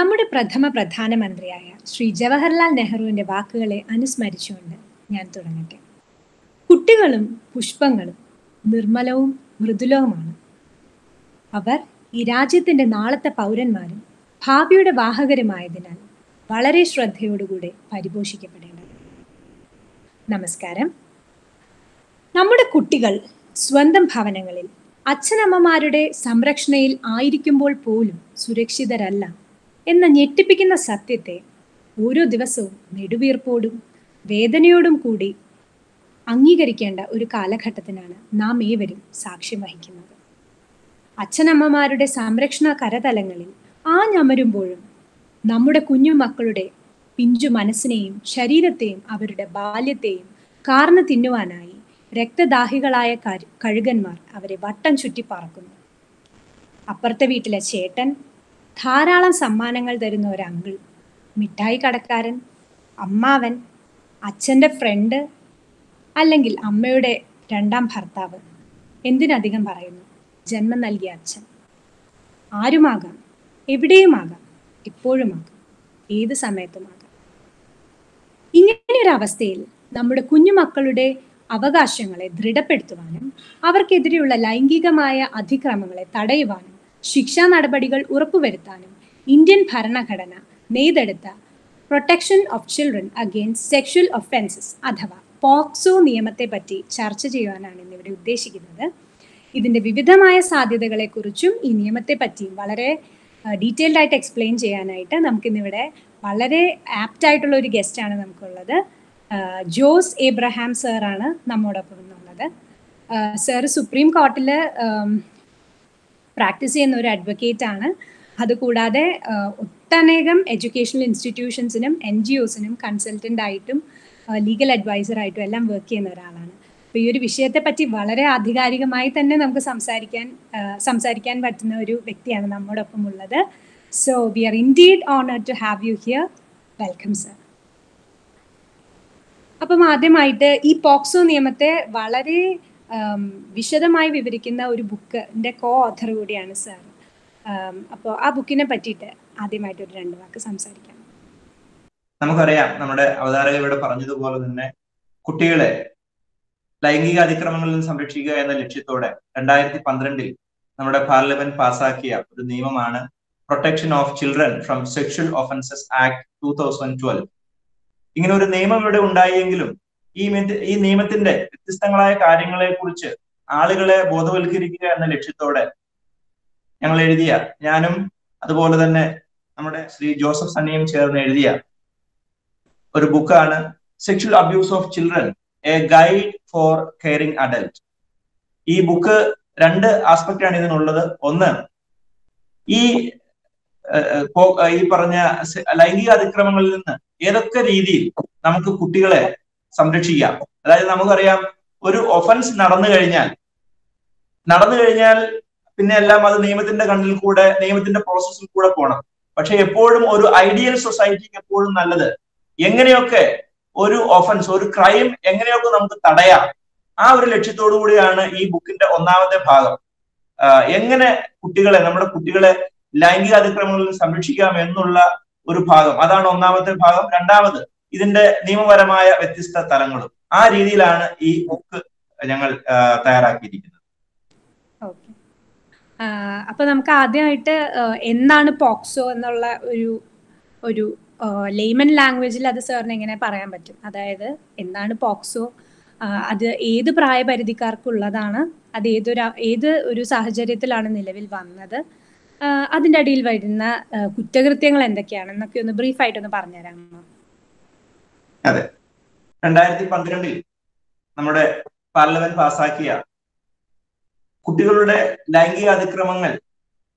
നമ്മുടെ പ്രഥമ പ്രധാനമന്ത്രിയായ ശ്രീ ജവഹർലാൽ നെഹ്റുവിന്റെ വാക്കുകളെ അനുസ്മരിച്ചുകൊണ്ട് ഞാൻ തുടങ്ങട്ടെ. കുട്ടികളും പുഷ്പങ്ങളും നിർമ്മലവും മൃദുലവുമാണ്. അവർ ഈ രാജ്യത്തിന്റെ നാളത്തെ പൗരന്മാരും ഭാവിയുടെ വാഹകരുമായതിനാൽ വളരെ ശ്രദ്ധയോടുകൂടെ പരിപോഷിക്കപ്പെടേണ്ടത്. നമസ്കാരം. നമ്മുടെ കുട്ടികൾ സ്വന്തം ഭവനങ്ങളിൽ അച്ഛനമ്മമാരുടെ സംരക്ഷണയിൽ ആയിരിക്കുമ്പോൾ പോലും സുരക്ഷിതരല്ല. എന്ന ഞെട്ടിപ്പിക്കുന്ന സത്യത്തെ ഓരോ ദിവസവും നെടുവീർപ്പോടും വേദനയോടും കൂടി അംഗീകരിക്കേണ്ട ഒരു കാലഘട്ടത്തിനാണ് നാം ഏവരും സാക്ഷ്യം വഹിക്കുന്നത്. അച്ഛനമ്മമാരുടെ സംരക്ഷണ കരതലങ്ങളിൽ ആഞ്ഞമരുമ്പോഴും നമ്മുടെ കുഞ്ഞു മക്കളുടെ പിഞ്ചു മനസ്സിനെയും ശരീരത്തെയും അവരുടെ ബാല്യത്തെയും കാർന്നു തിന്നുവാനായി രക്തദാഹികളായ കഴുകന്മാർ അവരെ വട്ടം ചുറ്റി പറക്കുന്നു. അപ്പുറത്തെ വീട്ടിലെ ചേട്ടൻ ധാരാളം സമ്മാനങ്ങൾ തരുന്ന ഒരു അങ്കിൾ മിഠായി കടക്കാരൻ അമ്മാവൻ അച്ഛന്റെ ഫ്രണ്ട് അല്ലെങ്കിൽ അമ്മയുടെ രണ്ടാം ഭർത്താവ് എന്തിനധികം പറയുന്നു? ജന്മം നൽകിയ അച്ഛൻ. ആരുമാകാം? എവിടെയുമാകാം? എപ്പോഴുമാകാം? ഏത് സമയത്തുമാകാം? ഇങ്ങനെയൊരവസ്ഥയിൽ നമ്മുടെ കുഞ്ഞുമക്കളുടെ അവകാശങ്ങളെ ദൃഢപ്പെടുത്തുവാനും അവർക്കെതിരെയുള്ള ലൈംഗികമായ അതിക്രമങ്ങളെ തടയുവാനും ശിക്ഷാ നടപടികൾ ഉറപ്പുവരുത്താനും ഇന്ത്യൻ ഭരണഘടന നെയ്തെടുത്ത protection of children against sexual offences അഥവാ പോക്സോ നിയമത്തെ പറ്റി ചർച്ച ചെയ്യുവാനാണ് ഇന്നിവിടെ ഉദ്ദേശിക്കുന്നത്. ഇതിന്റെ വിവിധമായ സാധ്യതകളെക്കുറിച്ചും ഈ നിയമത്തെ പറ്റിയും വളരെ ഡീറ്റെയിൽഡ് ആയിട്ട് എക്സ്പ്ലെയിൻ ചെയ്യാനായിട്ട് നമുക്കിന്നിവിടെ വളരെ ആപ്റ്റ് ആയിട്ടുള്ള ഒരു ഗസ്റ്റാണ് നമുക്കുള്ളത്. ജോസ് എബ്രഹാം സാറാണ് നമ്മോടൊപ്പം ഉള്ളത് സാർ സുപ്രീം കോർട്ടിൽ പ്രാക്ടീസ് ചെയ്യുന്ന ഒരു അഡ്വക്കേറ്റ് ആണ്. അതുകൂടാതെ ഒട്ടനേകം എഡ്യൂക്കേഷണൽ ഇൻസ്റ്റിറ്റ്യൂഷൻസിനും എൻ ജി ഒസിനും കൺസൾട്ടന്റ് ആയിട്ടും ലീഗൽ അഡ്വൈസറായിട്ടും എല്ലാം വർക്ക് ചെയ്യുന്ന ഒരാളാണ്. അപ്പോൾ ഈ ഒരു വിഷയത്തെ പറ്റി വളരെ ആധികാരികമായി തന്നെ നമുക്ക് സംസാരിക്കാൻ സംസാരിക്കാൻ പറ്റുന്ന ഒരു വ്യക്തിയാണ് നമ്മോടൊപ്പം ഉള്ളത്. So we are indeed honour to have you here welcome sir അപ്പം ആദ്യമായിട്ട് ഈ പോക്സോ നിയമത്തെ വളരെ വിശദമായി വിവരിക്കുന്ന ഒരു ബുക്കിന്റെ കോ ഓഥർ കൂടിയാണ് സാർ അപ്പോൾ ആ ബുക്കിനെ പറ്റിയിട്ട് ആദ്യമായിട്ട് ഒരു രണ്ട് വാക്ക് സംസാരിക്കാം. നമുക്കറിയാം നമ്മുടെ അവതാരക ഇവിടെ പറഞ്ഞതുപോലെ തന്നെ കുട്ടികളെ ലൈംഗിക അതിക്രമങ്ങളിൽ നിന്ന് സംരക്ഷിക്കുക എന്ന ലക്ഷ്യത്തോടെ രണ്ടായിരത്തി പന്ത്രണ്ടിൽ നമ്മുടെ പാർലമെന്റ് പാസാക്കിയ ഒരു നിയമമാണ് protection of children from sexual offences act two thousand twelve ഇങ്ങനെ ഒരു നിയമം ഇവിടെ ഉണ്ടായെങ്കിലും ഈ ഈ നിയമത്തിന്റെ വ്യത്യസ്തങ്ങളായ കാര്യങ്ങളെ കുറിച്ച് ആളുകളെ ബോധവൽക്കരിക്കുക എന്ന ലക്ഷ്യത്തോടെ ഞങ്ങൾ എഴുതിയ ഞാനും അതുപോലെ തന്നെ നമ്മുടെ ശ്രീ ജോസഫ് സണ്ണിയും ചേർന്ന് എഴുതിയ ഒരു ബുക്കാണ് sexual abuse of children a guide for caring adult ഈ ബുക്ക് രണ്ട് ആസ്പെക്ട് ആണ് ഇതിനുള്ളത്. ഒന്ന് ഈ ഈ പറഞ്ഞ ലൈംഗിക അതിക്രമങ്ങളിൽ നിന്ന് ഏതൊക്കെ രീതിയിൽ നമുക്ക് കുട്ടികളെ സംരക്ഷിക്കാം. അതായത് നമുക്കറിയാം ഒരു ഒഫൻസ് നടന്നു കഴിഞ്ഞാൽ നടന്നു കഴിഞ്ഞാൽ പിന്നെ എല്ലാം അത് നിയമത്തിന്റെ കണ്ണിൽ കൂടെ നിയമത്തിന്റെ പ്രോസസ്സിൽ കൂടെ പോകണം പക്ഷെ എപ്പോഴും ഒരു ഐഡിയൽ സൊസൈറ്റിക്ക് എപ്പോഴും നല്ലത് എങ്ങനെയൊക്കെ ഒരു ഒഫൻസ് ഒരു ക്രൈം എങ്ങനെയൊക്കെ നമുക്ക് തടയാം ആ ഒരു ലക്ഷ്യത്തോടു കൂടിയാണ് ഈ ബുക്കിന്റെ ഒന്നാമത്തെ ഭാഗം. എങ്ങനെ കുട്ടികളെ നമ്മുടെ കുട്ടികളെ ലൈംഗിക അതിക്രമങ്ങളിൽ സംരക്ഷിക്കാം എന്നുള്ള ഒരു ഭാഗം. അതാണ് ഒന്നാമത്തെ ഭാഗം. രണ്ടാമത് ഇതിന്റെ നിയമപരമായ വ്യത്യസ്ത തലങ്ങളും. ആ രീതിയിലാണ് ഈ ബുക്ക് ഞങ്ങൾ തയ്യാറാക്കിയിരിക്കുന്നത്. അപ്പൊ നമുക്ക് ആദ്യമായിട്ട് എന്താണ് പോക്സോ എന്നുള്ള ഒരു ഒരു ലേമൻ ലാംഗ്വേജിൽ അത് സാറിന് എങ്ങനെ പറയാൻ പറ്റും? അതായത് എന്താണ് പോക്സോ? അത് ഏത് പ്രായപരിധിക്കാർക്കുള്ളതാണ്? അത് ഏതൊരു ഏത് ഒരു സാഹചര്യത്തിലാണ് നിലവിൽ വന്നത്? അതിന്റെ അടിയിൽ വരുന്ന കുറ്റകൃത്യങ്ങൾ എന്തൊക്കെയാണെന്നൊക്കെ ഒന്ന് ബ്രീഫായിട്ടൊന്ന് പറഞ്ഞുതരാമോ? അതെ. രണ്ടായിരത്തി പന്ത്രണ്ടിൽ നമ്മുടെ പാർലമെന്റ് പാസാക്കിയ കുട്ടികളുടെ ലൈംഗിക അതിക്രമങ്ങൾ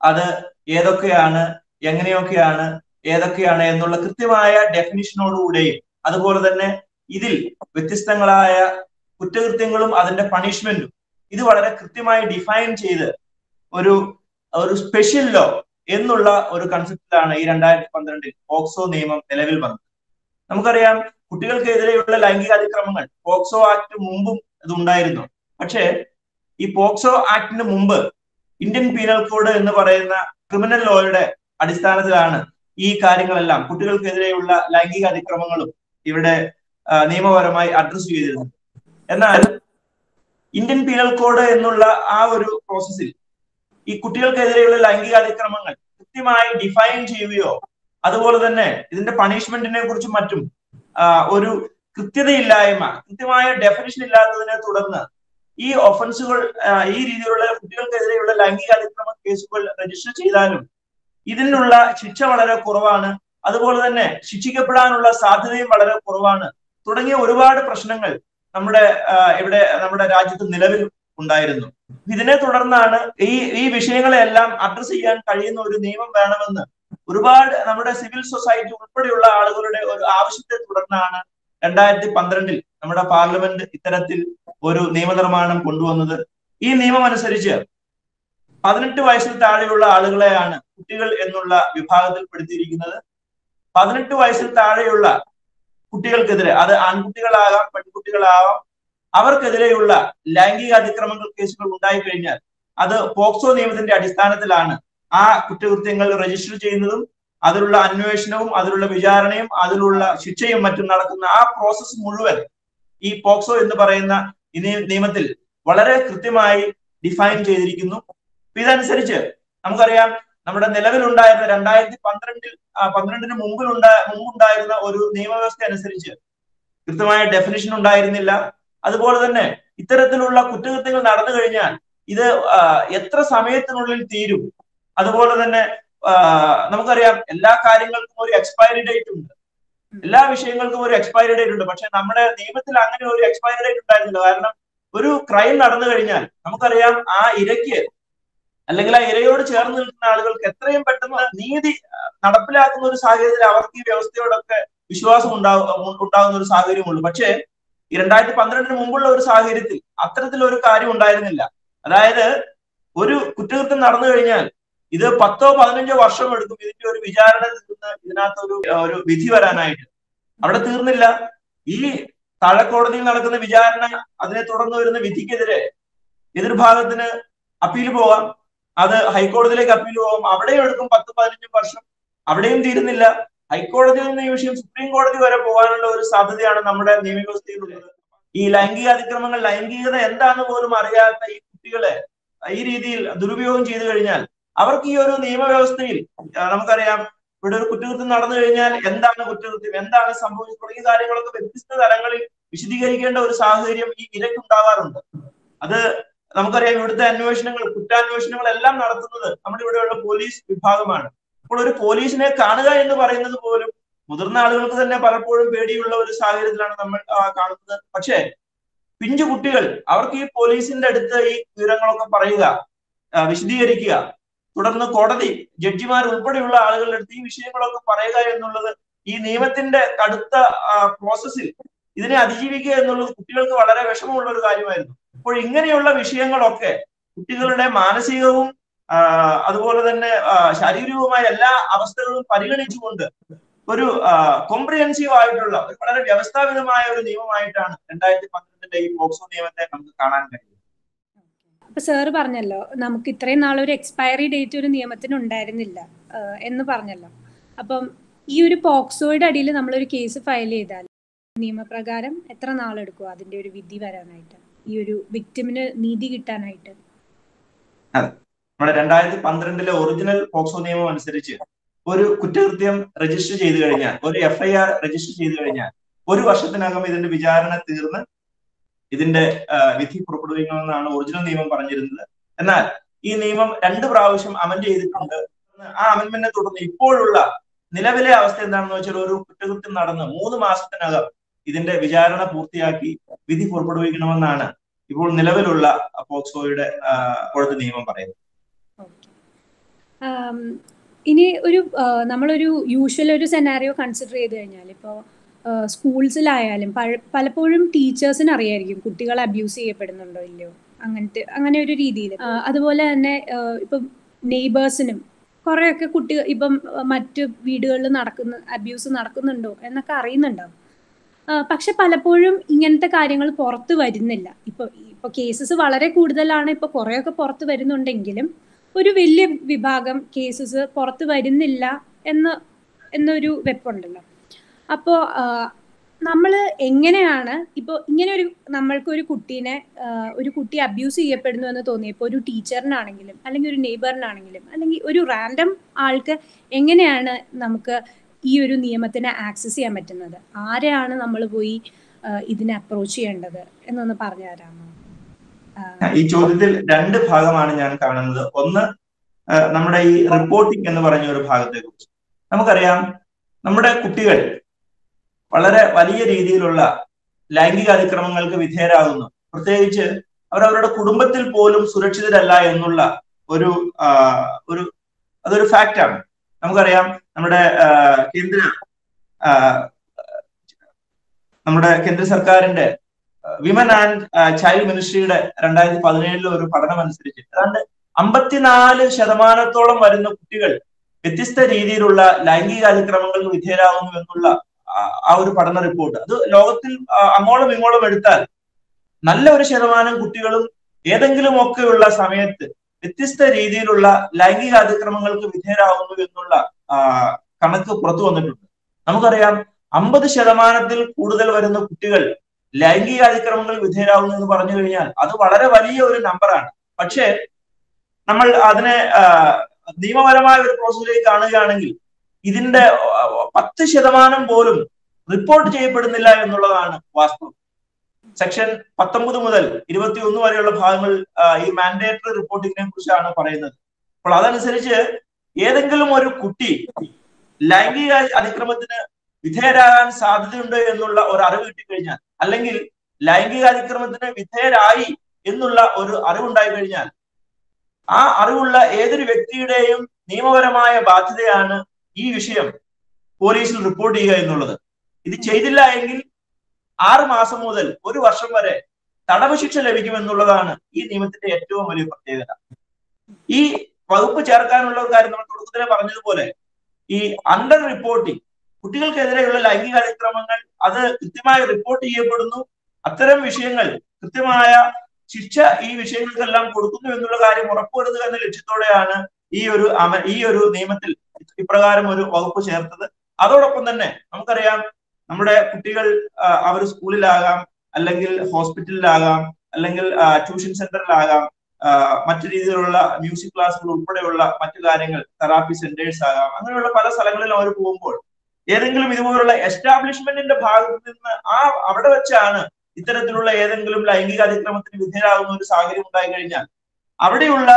അത് ഏതൊക്കെയാണ് എങ്ങനെയൊക്കെയാണ് ഏതൊക്കെയാണ് എന്നുള്ള കൃത്യമായ ഡെഫിനിഷനോടുകൂടെയും അതുപോലെ തന്നെ ഇതിൽ വ്യത്യസ്തങ്ങളായ കുറ്റകൃത്യങ്ങളും അതിന്റെ പണിഷ്മെന്റും ഇത് വളരെ കൃത്യമായി ഡിഫൈൻ ചെയ്ത് ഒരു ഒരു സ്പെഷ്യൽ ലോ എന്നുള്ള ഒരു കൺസെപ്റ്റിലാണ് ഈ രണ്ടായിരത്തി പന്ത്രണ്ടിൽ പോക്സോ നിയമം നിലവിൽ വന്നത്. നമുക്കറിയാം കുട്ടികൾക്കെതിരെയുള്ള ലൈംഗിക അതിക്രമങ്ങൾ പോക്സോ ആക്ട് മുമ്പും ഇത് ഉണ്ടായിരുന്നു പക്ഷേ ഈ പോക്സോ ആക്ടിന് മുമ്പ് ഇന്ത്യൻ പീനൽ കോഡ് എന്ന് പറയുന്ന ക്രിമിനൽ ലോയുടെ അടിസ്ഥാനത്തിലാണ് ഈ കാര്യങ്ങളെല്ലാം കുട്ടികൾക്കെതിരെയുള്ള ലൈംഗിക അതിക്രമങ്ങളും ഇവിടെ നിയമപരമായി അഡ്രസ് ചെയ്തിരുന്നത്. എന്നാൽ ഇന്ത്യൻ പീനൽ കോഡ് എന്നുള്ള ആ ഒരു പ്രോസസ്സിൽ ഈ കുട്ടികൾക്കെതിരെയുള്ള ലൈംഗിക അതിക്രമങ്ങൾ കൃത്യമായി ഡിഫൈൻ ചെയ്യുകയോ അതുപോലെ തന്നെ ഇതിന്റെ പണിഷ്മെന്റിനെ കുറിച്ചും മറ്റും ഒരു കൃത്യതയില്ലായ്മ കൃത്യമായ ഡെഫിനിഷൻ ഇല്ലാത്തതിനെ തുടർന്ന് ഈ ഒഫൻസുകൾ ഈ രീതിയിലുള്ള കുട്ടികൾക്കെതിരെയുള്ള ലൈംഗിക അതിക്രമ കേസുകൾ രജിസ്റ്റർ ചെയ്താലും ഇതിനുള്ള ശിക്ഷ വളരെ കുറവാണ്. അതുപോലെ തന്നെ ശിക്ഷിക്കപ്പെടാനുള്ള സാധ്യതയും വളരെ കുറവാണ്. തുടങ്ങിയ ഒരുപാട് പ്രശ്നങ്ങൾ നമ്മുടെ ഇവിടെ നമ്മുടെ രാജ്യത്ത് നിലവിൽ ഉണ്ടായിരുന്നു. ഇതിനെ തുടർന്നാണ് ഈ ഈ വിഷയങ്ങളെല്ലാം അഡ്രസ് ചെയ്യാൻ കഴിയുന്ന ഒരു നിയമം വേണമെന്ന് ഒരുപാട് നമ്മുടെ സിവിൽ സൊസൈറ്റി ഉൾപ്പെടെയുള്ള ആളുകളുടെ ഒരു ആവശ്യത്തെ തുടർന്നാണ് രണ്ടായിരത്തി പന്ത്രണ്ടിൽ നമ്മുടെ പാർലമെന്റ് ഇത്തരത്തിൽ ഒരു നിയമനിർമ്മാണം കൊണ്ടുവന്നത്. ഈ നിയമം അനുസരിച്ച് പതിനെട്ട് വയസ്സിൽ താഴെയുള്ള ആളുകളെയാണ് കുട്ടികൾ എന്നുള്ള വിഭാഗത്തിൽ പെടുത്തിയിരിക്കുന്നത് പതിനെട്ട് വയസ്സിൽ താഴെയുള്ള കുട്ടികൾക്കെതിരെ അത് ആൺകുട്ടികളാകാം പെൺകുട്ടികളാകാം അവർക്കെതിരെയുള്ള ലൈംഗിക അതിക്രമങ്ങൾ കേസുകൾ ഉണ്ടായിക്കഴിഞ്ഞാൽ അത് പോക്സോ നിയമത്തിന്റെ അടിസ്ഥാനത്തിലാണ് ആ കുറ്റകൃത്യങ്ങൾ രജിസ്റ്റർ ചെയ്യുന്നതും അതിലുള്ള അന്വേഷണവും അതിലുള്ള വിചാരണയും അതിലുള്ള ശിക്ഷയും മറ്റും നടക്കുന്ന ആ പ്രോസസ് മുഴുവൻ ഈ പോക്സോ എന്ന് പറയുന്ന നിയമത്തിൽ വളരെ കൃത്യമായി ഡിഫൈൻ ചെയ്തിരിക്കുന്നു. ഇതനുസരിച്ച് നമുക്കറിയാം നമ്മുടെ നിലവിലുണ്ടായിരുന്ന രണ്ടായിരത്തി പന്ത്രണ്ടിൽ പന്ത്രണ്ടിന് മുമ്പിലുണ്ടായ മുമ്പുണ്ടായിരുന്ന ഒരു നിയമവ്യവസ്ഥ അനുസരിച്ച് കൃത്യമായ ഡെഫിനിഷൻ ഉണ്ടായിരുന്നില്ല. അതുപോലെ തന്നെ ഇത്തരത്തിലുള്ള കുറ്റകൃത്യങ്ങൾ നടന്നു കഴിഞ്ഞാൽ ഇത് എത്ര സമയത്തിനുള്ളിൽ തീരും? അതുപോലെ തന്നെ നമുക്കറിയാം എല്ലാ കാര്യങ്ങൾക്കും ഒരു എക്സ്പയറി ഡേറ്റ് ഉണ്ട്. എല്ലാ വിഷയങ്ങൾക്കും ഒരു എക്സ്പയറി ഡേറ്റ് ഉണ്ട്. പക്ഷെ നമ്മുടെ നിയമത്തിൽ അങ്ങനെ ഒരു എക്സ്പയറി ഡേറ്റ് ഉണ്ടായിരുന്നില്ല. കാരണം ഒരു ക്രൈം നടന്നു കഴിഞ്ഞാൽ നമുക്കറിയാം ആ ഇരയ്ക്ക് അല്ലെങ്കിൽ ആ ഇരയോട് ചേർന്ന് നിൽക്കുന്ന ആളുകൾക്ക് എത്രയും പെട്ടെന്ന് നീതി നടപ്പിലാക്കുന്ന ഒരു സാഹചര്യത്തിൽ അവർക്ക് ഈ വ്യവസ്ഥയോടൊക്കെ വിശ്വാസം ഉണ്ടാവും ഉണ്ടാകുന്ന ഒരു സാഹചര്യമുള്ളൂ. പക്ഷേ ഈ രണ്ടായിരത്തി പന്ത്രണ്ടിന് മുമ്പുള്ള ഒരു സാഹചര്യത്തിൽ അത്തരത്തിലൊരു കാര്യം ഉണ്ടായിരുന്നില്ല. അതായത് ഒരു കുറ്റകൃത്യം നടന്നു കഴിഞ്ഞാൽ ഇത് പത്തോ പതിനഞ്ചോ വർഷം എടുക്കും. ഇതിന്റെ ഒരു വിചാരണ ഇതിനകത്ത് ഒരു ഒരു വിധി വരാനായിട്ട്. അവിടെ തീർന്നില്ല. ഈ താഴെക്കോടതിയിൽ നടക്കുന്ന വിചാരണ അതിനെ തുടർന്ന് വരുന്ന വിധിക്കെതിരെ എതിർഭാഗത്തിന് അപ്പീൽ പോകാം അത് ഹൈക്കോടതിയിലേക്ക് അപ്പീൽ പോകാം അവിടെയും എടുക്കും പത്ത് പതിനഞ്ചും വർഷം. അവിടെയും തീരുന്നില്ല. ഹൈക്കോടതിയിൽ നിന്ന് ഈ വിഷയം സുപ്രീം കോടതി വരെ പോകാനുള്ള ഒരു സാധ്യതയാണ് നമ്മുടെ നിയമവ്യവസ്ഥയിലുള്ളത് ഈ ലൈംഗിക അതിക്രമങ്ങൾ ലൈംഗികത എന്താണെന്ന് പോലും അറിയാത്ത ഈ കുട്ടികളെ ഈ രീതിയിൽ ദുരുപയോഗം ചെയ്തു കഴിഞ്ഞാൽ അവർക്ക് ഈ ഒരു നിയമവ്യവസ്ഥയിൽ നമുക്കറിയാം ഇവിടെ ഒരു കുറ്റകൃത്യം നടന്നു കഴിഞ്ഞാൽ എന്താണ് കുറ്റകൃത്യം? എന്താണ് സംഭവിച്ചത് തുടങ്ങിയ കാര്യങ്ങളൊക്കെ വ്യത്യസ്ത തലങ്ങളിൽ വിശദീകരിക്കേണ്ട ഒരു സാഹചര്യം ഈ ഇരയ്ക്ക് ഉണ്ടാവാറുണ്ട് അത് നമുക്കറിയാം ഇവിടുത്തെ അന്വേഷണങ്ങൾ കുറ്റാന്വേഷണങ്ങൾ എല്ലാം നടത്തുന്നത് നമ്മുടെ ഇവിടെയുള്ള പോലീസ് വിഭാഗമാണ്. അപ്പോൾ ഒരു പോലീസിനെ കാണുക എന്ന് പറയുന്നത് പോലും മുതിർന്ന ആളുകൾക്ക് തന്നെ പലപ്പോഴും പേടിയുള്ള ഒരു സാഹചര്യത്തിലാണ് നമ്മൾ കാണുന്നത്. പക്ഷേ പിഞ്ചു കുട്ടികൾ അവർക്ക് ഈ പോലീസിന്റെ അടുത്ത് ഈ വിവരങ്ങളൊക്കെ പറയുക വിശദീകരിക്കുക തുടർന്ന് കോടതി ജഡ്ജിമാർ ഉൾപ്പെടെയുള്ള ആളുകളുടെ അടുത്ത് ഈ വിഷയങ്ങളൊക്കെ പറയുക എന്നുള്ളത് ഈ നിയമത്തിന്റെ കടുത്ത പ്രോസസ്സിൽ ഇതിനെ അതിജീവിക്കുക എന്നുള്ളത് കുട്ടികൾക്ക് വളരെ വിഷമമുള്ള ഒരു കാര്യമായിരുന്നു. അപ്പോൾ ഇങ്ങനെയുള്ള വിഷയങ്ങളൊക്കെ കുട്ടികളുടെ മാനസികവും അതുപോലെ തന്നെ ശാരീരികവുമായ എല്ലാ അവസ്ഥകളും പരിഗണിച്ചുകൊണ്ട് ഒരു കോംപ്രിഹെൻസീവ് ആയിട്ടുള്ള ഒരു വളരെ വ്യവസ്ഥാപിതമായ ഒരു നിയമമായിട്ടാണ് രണ്ടായിരത്തി പന്ത്രണ്ടിന്റെ ഈ പോക്സോ നിയമത്തെ നമുക്ക് കാണാൻ കഴിയുന്നത്. അപ്പൊ സാറ് പറഞ്ഞല്ലോ നമുക്ക് ഇത്രയും നാളൊരു എക്സ്പയറി ഡേറ്റ് ഒരു നിയമത്തിന് ഉണ്ടായിരുന്നില്ല എന്ന് പറഞ്ഞല്ലോ. അപ്പം ഈ ഒരു പോക്സോയുടെ അടിയിൽ നമ്മളൊരു കേസ് ഫയൽ ചെയ്താൽ നിയമപ്രകാരം എത്ര നാളെടുക്കും അതിന്റെ ഒരു വിധി വരാനായിട്ട്? ഈ ഒരു വിക്ടിമിന് നീതി കിട്ടാനായിട്ട്? നമ്മുടെ രണ്ടായിരത്തി പന്ത്രണ്ടിലെ ഒറിജിനൽ പോക്സോ നിയമം അനുസരിച്ച് ഒരു കുറ്റകൃത്യം രജിസ്റ്റർ ചെയ്തു കഴിഞ്ഞാൽ ഒരു എഫ്ഐആർ രജിസ്റ്റർ ചെയ്തു കഴിഞ്ഞാൽ ഒരു വർഷത്തിനകം ഇതിന്റെ വിചാരണ തീർന്ന് ഇതിന്റെ വിധി പുറപ്പെടുവിക്കണമെന്നാണ് ഒറിജിനൽ നിയമം പറഞ്ഞിരുന്നത്. എന്നാൽ ഈ നിയമം രണ്ട് പ്രാവശ്യം അമെന്റ് ചെയ്തിട്ടുണ്ട്. ആ അമെന്റ്മെന്റിനെ തുടർന്ന് ഇപ്പോഴുള്ള നിലവിലെ അവസ്ഥ എന്താണെന്ന് വെച്ചാൽ ഒരു കുറ്റകൃത്യം നടന്ന് മൂന്ന് മാസത്തിനകം ഇതിന്റെ വിചാരണ പൂർത്തിയാക്കി വിധി പുറപ്പെടുവിക്കണമെന്നാണ് ഇപ്പോൾ നിലവിലുള്ള പോക്സോയുടെ അപ്പോഴത്തെ നിയമം പറയുന്നത്. ഇനി ഒരു നമ്മളൊരു യൂഷ്വൽ ഒരു സെനാരിയോ കൺസിഡർ ചെയ്ത് കഴിഞ്ഞാൽ ഇപ്പോൾ സ്കൂൾസിലായാലും പലപ്പോഴും ടീച്ചേഴ്സിന് അറിയായിരിക്കും കുട്ടികൾ അബ്യൂസ് ചെയ്യപ്പെടുന്നുണ്ടോ ഇല്ലയോ. അങ്ങനത്തെ അങ്ങനെ ഒരു രീതിയിൽ അതുപോലെ തന്നെ ഇപ്പം നെയ്ബേഴ്സിനും കുറേയൊക്കെ കുട്ടികൾ ഇപ്പം മറ്റ് വീടുകളിൽ നടക്കുന്ന അബ്യൂസ് നടക്കുന്നുണ്ടോ എന്നൊക്കെ അറിയുന്നുണ്ടാവും പക്ഷെ പലപ്പോഴും ഇങ്ങനത്തെ കാര്യങ്ങൾ പുറത്ത് വരുന്നില്ല. ഇപ്പോൾ ഇപ്പോൾ കേസസ് വളരെ കൂടുതലാണ് ഇപ്പോൾ കുറേയൊക്കെ പുറത്ത് വരുന്നുണ്ടെങ്കിലും ഒരു വലിയ വിഭാഗം കേസസ് പുറത്ത് വരുന്നില്ല എന്ന് എന്നൊരു വെപ്പുണ്ടല്ലോ. അപ്പോൾ നമ്മൾ എങ്ങനെയാണ് ഇപ്പോൾ ഇങ്ങനെ ഒരു നമ്മൾക്ക് ഒരു കുട്ടീനെ ഒരു കുട്ടി അബ്യൂസ് ചെയ്യപ്പെടുന്നു എന്ന് തോന്നിയപ്പോൾ ഒരു ടീച്ചറിനാണെങ്കിലും അല്ലെങ്കിൽ ഒരു നെയ്ബറിനാണെങ്കിലും അല്ലെങ്കിൽ ഒരു റാൻഡം ആൾക്ക് എങ്ങനെയാണ് നമുക്ക് ഈ ഒരു നിയമത്തിന് ആക്സസ് ചെയ്യാൻ പറ്റുന്നത്? ആരെയാണ് നമ്മൾ പോയി ഇതിനെ അപ്രോച്ച് ചെയ്യേണ്ടത്? എന്നൊന്ന് പറഞ്ഞു തരാമോ? ഈ ചോദ്യത്തിൽ രണ്ട് ഭാഗമാണ് ഞാൻ കാണുന്നത്. ഒന്ന് നമ്മുടെ ഈ റിപ്പോർട്ടിംഗ് എന്ന് പറഞ്ഞ ഒരു ഭാഗത്തെ കുറിച്ച് നമുക്കറിയാം നമ്മുടെ കുട്ടികൾ വളരെ വലിയ രീതിയിലുള്ള ലൈംഗിക അതിക്രമങ്ങൾക്ക് വിധേയരാകുന്നു. പ്രത്യേകിച്ച് അവർ അവരുടെ കുടുംബത്തിൽ പോലും സുരക്ഷിതരല്ല എന്നുള്ള ഒരു ഒരു അതൊരു ഫാക്റ്റാണ് നമുക്കറിയാം നമ്മുടെ കേന്ദ്ര നമ്മുടെ കേന്ദ്ര സർക്കാരിന്റെ വിമൻ ആൻഡ് ചൈൽഡ് മിനിസ്ട്രിയുടെ രണ്ടായിരത്തി പതിനേഴിലെ ഒരു പഠനം അനുസരിച്ച് ഏതാണ്ട് അമ്പത്തിനാല് ശതമാനത്തോളം വരുന്ന കുട്ടികൾ വ്യത്യസ്ത രീതിയിലുള്ള ലൈംഗിക അതിക്രമങ്ങൾക്ക് വിധേയരാകുന്നു എന്നുള്ള ആ- ഒരു പഠന റിപ്പോർട്ട് അത് ലോകത്തിൽ അങ്ങോളം ഇങ്ങോളം എടുത്താൽ നല്ല ഒരു ശതമാനം കുട്ടികളും ഏതെങ്കിലും ഒക്കെയുള്ള സമയത്ത് വ്യത്യസ്ത രീതിയിലുള്ള ലൈംഗിക അതിക്രമങ്ങൾക്ക് വിധേയരാകുന്നു എന്നുള്ള കണക്ക് പുറത്തു വന്നിട്ടുണ്ട്. നമുക്കറിയാം അമ്പത് ശതമാനത്തിൽ കൂടുതൽ വരുന്ന കുട്ടികൾ ലൈംഗിക അതിക്രമങ്ങൾ വിധേയരാകുന്നു എന്ന് പറഞ്ഞു കഴിഞ്ഞാൽ അത് വളരെ വലിയ ഒരു നമ്പറാണ് പക്ഷേ നമ്മൾ അതിനെ നിയമപരമായ ഒരു പ്രോസസ്സിലേക്ക് കാണുകയാണെങ്കിൽ ഇതിന്റെ പത്ത് ശതമാനം പോലും റിപ്പോർട്ട് ചെയ്യപ്പെടുന്നില്ല എന്നുള്ളതാണ് വാസ്തവം. സെക്ഷൻ പത്തൊമ്പത് മുതൽ ഇരുപത്തി ഒന്ന് വരെയുള്ള ഭാഗങ്ങൾ ഈ മാൻഡേറ്ററി റിപ്പോർട്ടിങ്ങിനെ കുറിച്ചാണ് പറയുന്നത്. അപ്പോൾ അതനുസരിച്ച് ഏതെങ്കിലും ഒരു കുട്ടി ലൈംഗിക അതിക്രമത്തിന് വിധേയരാകാൻ സാധ്യതയുണ്ട് എന്നുള്ള ഒരു അറിവ് കിട്ടിക്കഴിഞ്ഞാൽ അല്ലെങ്കിൽ ലൈംഗിക അതിക്രമത്തിന് വിധേയരായി എന്നുള്ള ഒരു അറിവുണ്ടായി കഴിഞ്ഞാൽ ആ അറിവുള്ള ഏതൊരു വ്യക്തിയുടെയും നിയമപരമായ ബാധ്യതയാണ് ഈ വിഷയം പോലീസിൽ റിപ്പോർട്ട് ചെയ്യുക എന്നുള്ളത്. ഇത് ചെയ്തില്ല എങ്കിൽ ആറ് മാസം മുതൽ ഒരു വർഷം വരെ തടവ് ശിക്ഷ ലഭിക്കുമെന്നുള്ളതാണ് ഈ നിയമത്തിന്റെ ഏറ്റവും വലിയ പ്രത്യേകത. ഈ വകുപ്പ് ചേർക്കാനുള്ള ഒരു കാര്യം നമ്മൾ തുടക്കത്തിലെ പറഞ്ഞതുപോലെ ഈ അണ്ടർ റിപ്പോർട്ടിംഗ് കുട്ടികൾക്കെതിരെയുള്ള ലൈംഗിക അതിക്രമങ്ങൾ അത് കൃത്യമായി റിപ്പോർട്ട് ചെയ്യപ്പെടുന്നു. അത്തരം വിഷയങ്ങൾ കൃത്യമായ ശിക്ഷ ഈ വിഷയങ്ങൾക്കെല്ലാം കൊടുക്കുന്നു എന്നുള്ള കാര്യം ഉറപ്പുവരുത്തുക എന്ന ലക്ഷ്യത്തോടെയാണ് ഈ ഒരു ഈ ഒരു നിയമത്തിൽ ഇപ്രകാരം ഒരു വകുപ്പ് ചേർത്തത്. അതോടൊപ്പം തന്നെ നമുക്കറിയാം നമ്മുടെ കുട്ടികൾ അവർ സ്കൂളിലാകാം അല്ലെങ്കിൽ ഹോസ്പിറ്റലിലാകാം അല്ലെങ്കിൽ ട്യൂഷൻ സെന്ററിലാകാം മറ്റു രീതിയിലുള്ള മ്യൂസിക് ക്ലാസ്സുകൾ ഉൾപ്പെടെയുള്ള മറ്റു കാര്യങ്ങൾ തെറാപ്പി സെന്റേഴ്സ് ആകാം അങ്ങനെയുള്ള പല സ്ഥലങ്ങളിലും അവർ പോകുമ്പോൾ ഏതെങ്കിലും ഇതുപോലുള്ള എസ്റ്റാബ്ലിഷ്മെന്റിന്റെ ഭാഗത്ത് നിന്ന് ആ അവിടെ വെച്ചാണ് ഇത്തരത്തിലുള്ള ഏതെങ്കിലും ലൈംഗിക അതിക്രമത്തിന് വിധേയരാകുന്ന ഒരു സാഹചര്യം ഉണ്ടായി കഴിഞ്ഞാൽ അവിടെയുള്ള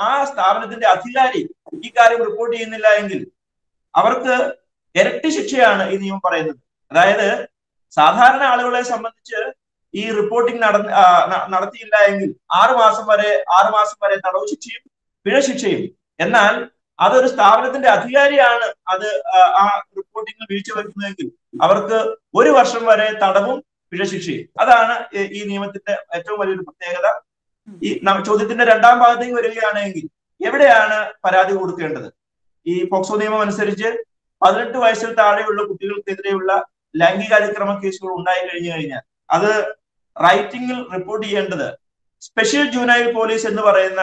ആ സ്ഥാപനത്തിന്റെ അധികാരി ഈ കാര്യം റിപ്പോർട്ട് ചെയ്യുന്നില്ല എങ്കിൽ അവർക്ക് ഇരട്ടി ശിക്ഷയാണ് ഈ നിയമം പറയുന്നത്. അതായത് സാധാരണ ആളുകളെ സംബന്ധിച്ച് ഈ റിപ്പോർട്ടിംഗ് നട നടത്തിയില്ല എങ്കിൽ ആറു മാസം വരെ ആറു മാസം വരെ തടവ് ശിക്ഷയും പിഴ ശിക്ഷയും. എന്നാൽ അതൊരു സ്ഥാപനത്തിന്റെ അധികാരിയാണ് അത് ആ റിപ്പോർട്ടിംഗ് വീഴ്ച വരുത്തുന്നതെങ്കിൽ അവർക്ക് ഒരു വർഷം വരെ തടവും പിഴ ശിക്ഷയും. അതാണ് ഈ നിയമത്തിന്റെ ഏറ്റവും വലിയൊരു പ്രത്യേകത. ഈ ചോദ്യത്തിന്റെ രണ്ടാം ഭാഗത്തേക്ക് വരികയാണെങ്കിൽ എവിടെയാണ് പരാതി കൊടുക്കേണ്ടത്? ഈ പോക്സോ നിയമം അനുസരിച്ച് പതിനെട്ട് വയസ്സിൽ താഴെയുള്ള കുട്ടികൾക്കെതിരെയുള്ള ലൈംഗിക അതിക്രമ കേസുകൾ ഉണ്ടായി കഴിഞ്ഞു കഴിഞ്ഞാൽ അത് റൈറ്റിംഗിൽ റിപ്പോർട്ട് ചെയ്യേണ്ടത് സ്പെഷ്യൽ ജൂനൈൽ പോലീസ് എന്ന് പറയുന്ന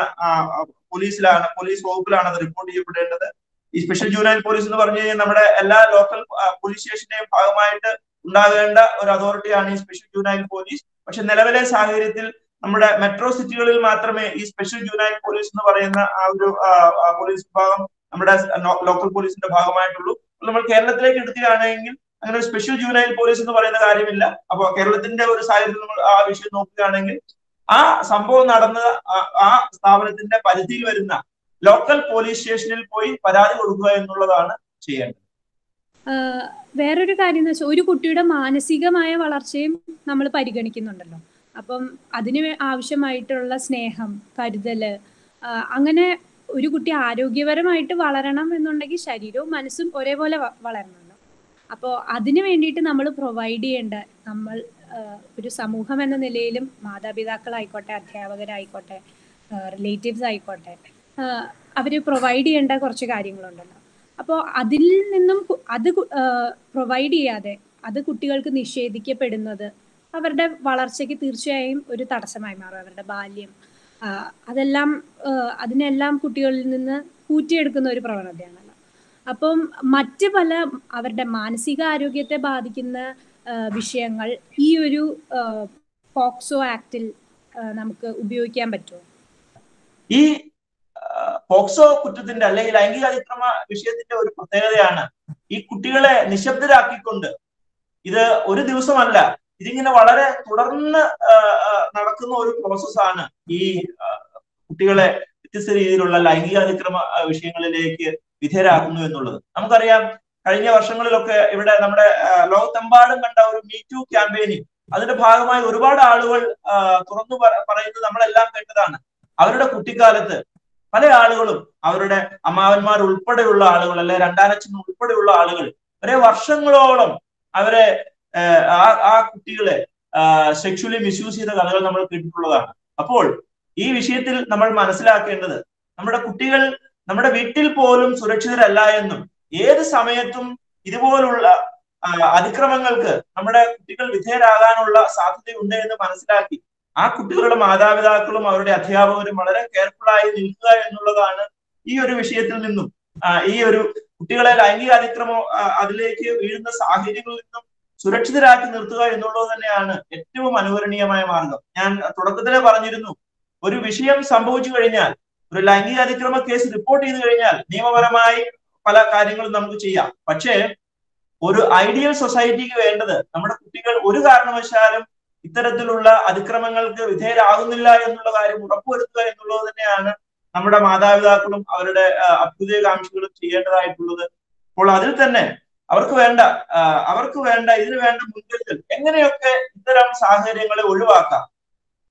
പോലീസിലാണ് പോലീസ് വകുപ്പിലാണ് അത് റിപ്പോർട്ട് ചെയ്യപ്പെടേണ്ടത്. ഈ സ്പെഷ്യൽ ജൂനൈൽ പോലീസ് എന്ന് പറഞ്ഞു കഴിഞ്ഞാൽ നമ്മുടെ എല്ലാ ലോക്കൽ പോലീസ് സ്റ്റേഷന്റെയും ഭാഗമായിട്ട് ഉണ്ടാകേണ്ട ഒരു അതോറിറ്റിയാണ് ഈ സ്പെഷ്യൽ ജൂനൈൽ പോലീസ്. പക്ഷെ നിലവിലെ സാഹചര്യത്തിൽ നമ്മുടെ മെട്രോ സിറ്റികളിൽ മാത്രമേ ഈ സ്പെഷ്യൽ ജൂനൈൽ പോലീസ് എന്ന് പറയുന്ന ആ ഒരു പോലീസ് വിഭാഗം നമ്മുടെ ലോക്കൽ പോലീസിന്റെ ഭാഗമായിട്ടുള്ളൂ. നമ്മൾ കേരളത്തിലേക്ക് എടുക്കുകയാണെങ്കിൽ അങ്ങനെ ഒരു സ്പെഷ്യൽ ജൂനൈൽ പോലീസ് എന്ന് പറയുന്ന കാര്യമില്ല. അപ്പോൾ കേരളത്തിന്റെ ഒരു സാഹചര്യത്തിൽ നമ്മൾ ആ വിഷയം നോക്കുകയാണെങ്കിൽ ആ സംഭവം നടന്ന ആ സ്ഥാപനത്തിന്റെ പരിധിയിൽ വരുന്ന ലോക്കൽ പോലീസ് സ്റ്റേഷനിൽ പോയി പരാതി കൊടുക്കുക എന്നുള്ളതാണ് ചെയ്യേണ്ടത്. വേറൊരു കാര്യം എന്ന് വെച്ചാൽ ഒരു കുട്ടിയുടെ മാനസികമായ വളർച്ചയും നമ്മൾ പരിഗണിക്കുന്നുണ്ടല്ലോ. അപ്പം അതിന് ആവശ്യമായിട്ടുള്ള സ്നേഹം കരുതൽ അങ്ങനെ ഒരു കുട്ടി ആരോഗ്യപരമായിട്ട് വളരണം എന്നുണ്ടെങ്കിൽ ശരീരവും മനസ്സും ഒരേപോലെ വളരണമല്ലോ. അപ്പോൾ അതിനു വേണ്ടിയിട്ട് നമ്മൾ പ്രൊവൈഡ് ചെയ്യേണ്ട നമ്മൾ ഒരു സമൂഹം എന്ന നിലയിലും മാതാപിതാക്കളായിക്കോട്ടെ അധ്യാപകരായിക്കോട്ടെ റിലേറ്റീവ്സ് ആയിക്കോട്ടെ അവർ പ്രൊവൈഡ് ചെയ്യേണ്ട കുറച്ച് കാര്യങ്ങളുണ്ടല്ലോ. അപ്പോൾ അതിൽ നിന്നും അത് പ്രൊവൈഡ് ചെയ്യാതെ അത് കുട്ടികൾക്ക് നിഷേധിക്കപ്പെടുന്നത് അവരുടെ വളർച്ചയ്ക്ക് തീർച്ചയായും ഒരു തടസ്സമായി മാറും. അവരുടെ ബാല്യം അതെല്ലാം അതിനെല്ലാം കുട്ടികളിൽ നിന്ന് കൂറ്റിയെടുക്കുന്ന ഒരു പ്രവണതയാണല്ലോ. അപ്പം മറ്റ് പല അവരുടെ മാനസിക ആരോഗ്യത്തെ ബാധിക്കുന്ന വിഷയങ്ങൾ ഈ ഒരു പോക്സോ ആക്ടിൽ നമുക്ക് ഉപയോഗിക്കാൻ പറ്റുമോ? ഈ പോക്സോ കുറ്റത്തിന്റെ അല്ലെങ്കിൽ ലൈംഗിക അതിക്രമ വിഷയത്തിന്റെ ഒരു പ്രത്യേകതയാണ് ഈ കുട്ടികളെ നിശബ്ദരാക്കിക്കൊണ്ട് ഇത് ഒരു ദിവസമല്ല ഇതിങ്ങനെ വളരെ തുടർന്ന് നടക്കുന്ന ഒരു പ്രോസസ്സാണ് ഈ കുട്ടികളെ വ്യത്യസ്ത രീതിയിലുള്ള ലൈംഗിക അതിക്രമ വിഷയങ്ങളിലേക്ക് വിധേയരാക്കുന്നു എന്നുള്ളത്. നമുക്കറിയാം കഴിഞ്ഞ വർഷങ്ങളിലൊക്കെ ഇവിടെ നമ്മുടെ ലോകത്തെമ്പാടും കണ്ട ഒരു മീ ടു ക്യാമ്പയിനിങ് അതിന്റെ ഭാഗമായി ഒരുപാട് ആളുകൾ തുറന്നു പറയുന്നത് നമ്മളെല്ലാം കേട്ടതാണ്. അവരുടെ കുട്ടിക്കാലത്ത് പല ആളുകളും അവരുടെ അമ്മാവന്മാർ ഉൾപ്പെടെയുള്ള ആളുകൾ അല്ലെ രണ്ടാനച്ഛൻ ഉൾപ്പെടെയുള്ള ആളുകൾ ഒരേ വർഷങ്ങളോളം അവരെ ആ ആ കുട്ടികളെ സെക്ഷുവലി മിസ്യൂസ് ചെയ്ത കഥകൾ നമ്മൾ കേട്ടിട്ടുള്ളതാണ്. അപ്പോൾ ഈ വിഷയത്തിൽ നമ്മൾ മനസ്സിലാക്കേണ്ടത് നമ്മുടെ കുട്ടികൾ നമ്മുടെ വീട്ടിൽ പോലും സുരക്ഷിതരല്ല എന്നും ഏത് സമയത്തും ഇതുപോലുള്ള അതിക്രമങ്ങൾക്ക് നമ്മുടെ കുട്ടികൾ വിധേയരാകാനുള്ള സാധ്യതയുണ്ട് എന്ന് മനസ്സിലാക്കി ആ കുട്ടികളുടെ മാതാപിതാക്കളും അവരുടെ അധ്യാപകരും വളരെ കെയർഫുള്ളായി നിൽക്കുക എന്നുള്ളതാണ് ഈ ഒരു വിഷയത്തിൽ നിന്നും ഈ ഒരു കുട്ടികളെ ലൈംഗിക അതിക്രമം അതിലേക്ക് വീഴുന്ന സാഹചര്യങ്ങളിൽ നിന്നും സുരക്ഷിതരാക്കി നിർത്തുക എന്നുള്ളത് തന്നെയാണ് ഏറ്റവും അനുകരണീയമായ മാർഗം. ഞാൻ തുടക്കത്തിലെ പറഞ്ഞിരുന്നു ഒരു വിഷയം സംഭവിച്ചു കഴിഞ്ഞാൽ ഒരു ലൈംഗിക അതിക്രമ കേസ് റിപ്പോർട്ട് ചെയ്തു കഴിഞ്ഞാൽ നിയമപരമായി പല കാര്യങ്ങളും നമുക്ക് ചെയ്യാം. പക്ഷേ ഒരു ഐഡിയൽ സൊസൈറ്റിക്ക് വേണ്ടത് നമ്മുടെ കുട്ടികൾ ഒരു കാരണവശാലും ഇത്തരത്തിലുള്ള അതിക്രമങ്ങൾക്ക് വിധേയരാകുന്നില്ല എന്നുള്ള കാര്യം ഉറപ്പുവരുത്തുക എന്നുള്ളത് തന്നെയാണ് നമ്മുടെ മാതാപിതാക്കളും അവരുടെ അഭ്യുദയകാംക്ഷികളും ചെയ്യേണ്ടതായിട്ടുള്ളത്. അപ്പോൾ അതിൽ തന്നെ അവർക്ക് വേണ്ട അവർക്ക് വേണ്ട ഇതിന് വേണ്ട മുൻകരുതൽ. എങ്ങനെയൊക്കെ ഇത്തരം സാഹചര്യങ്ങളെ ഒഴിവാക്കാം?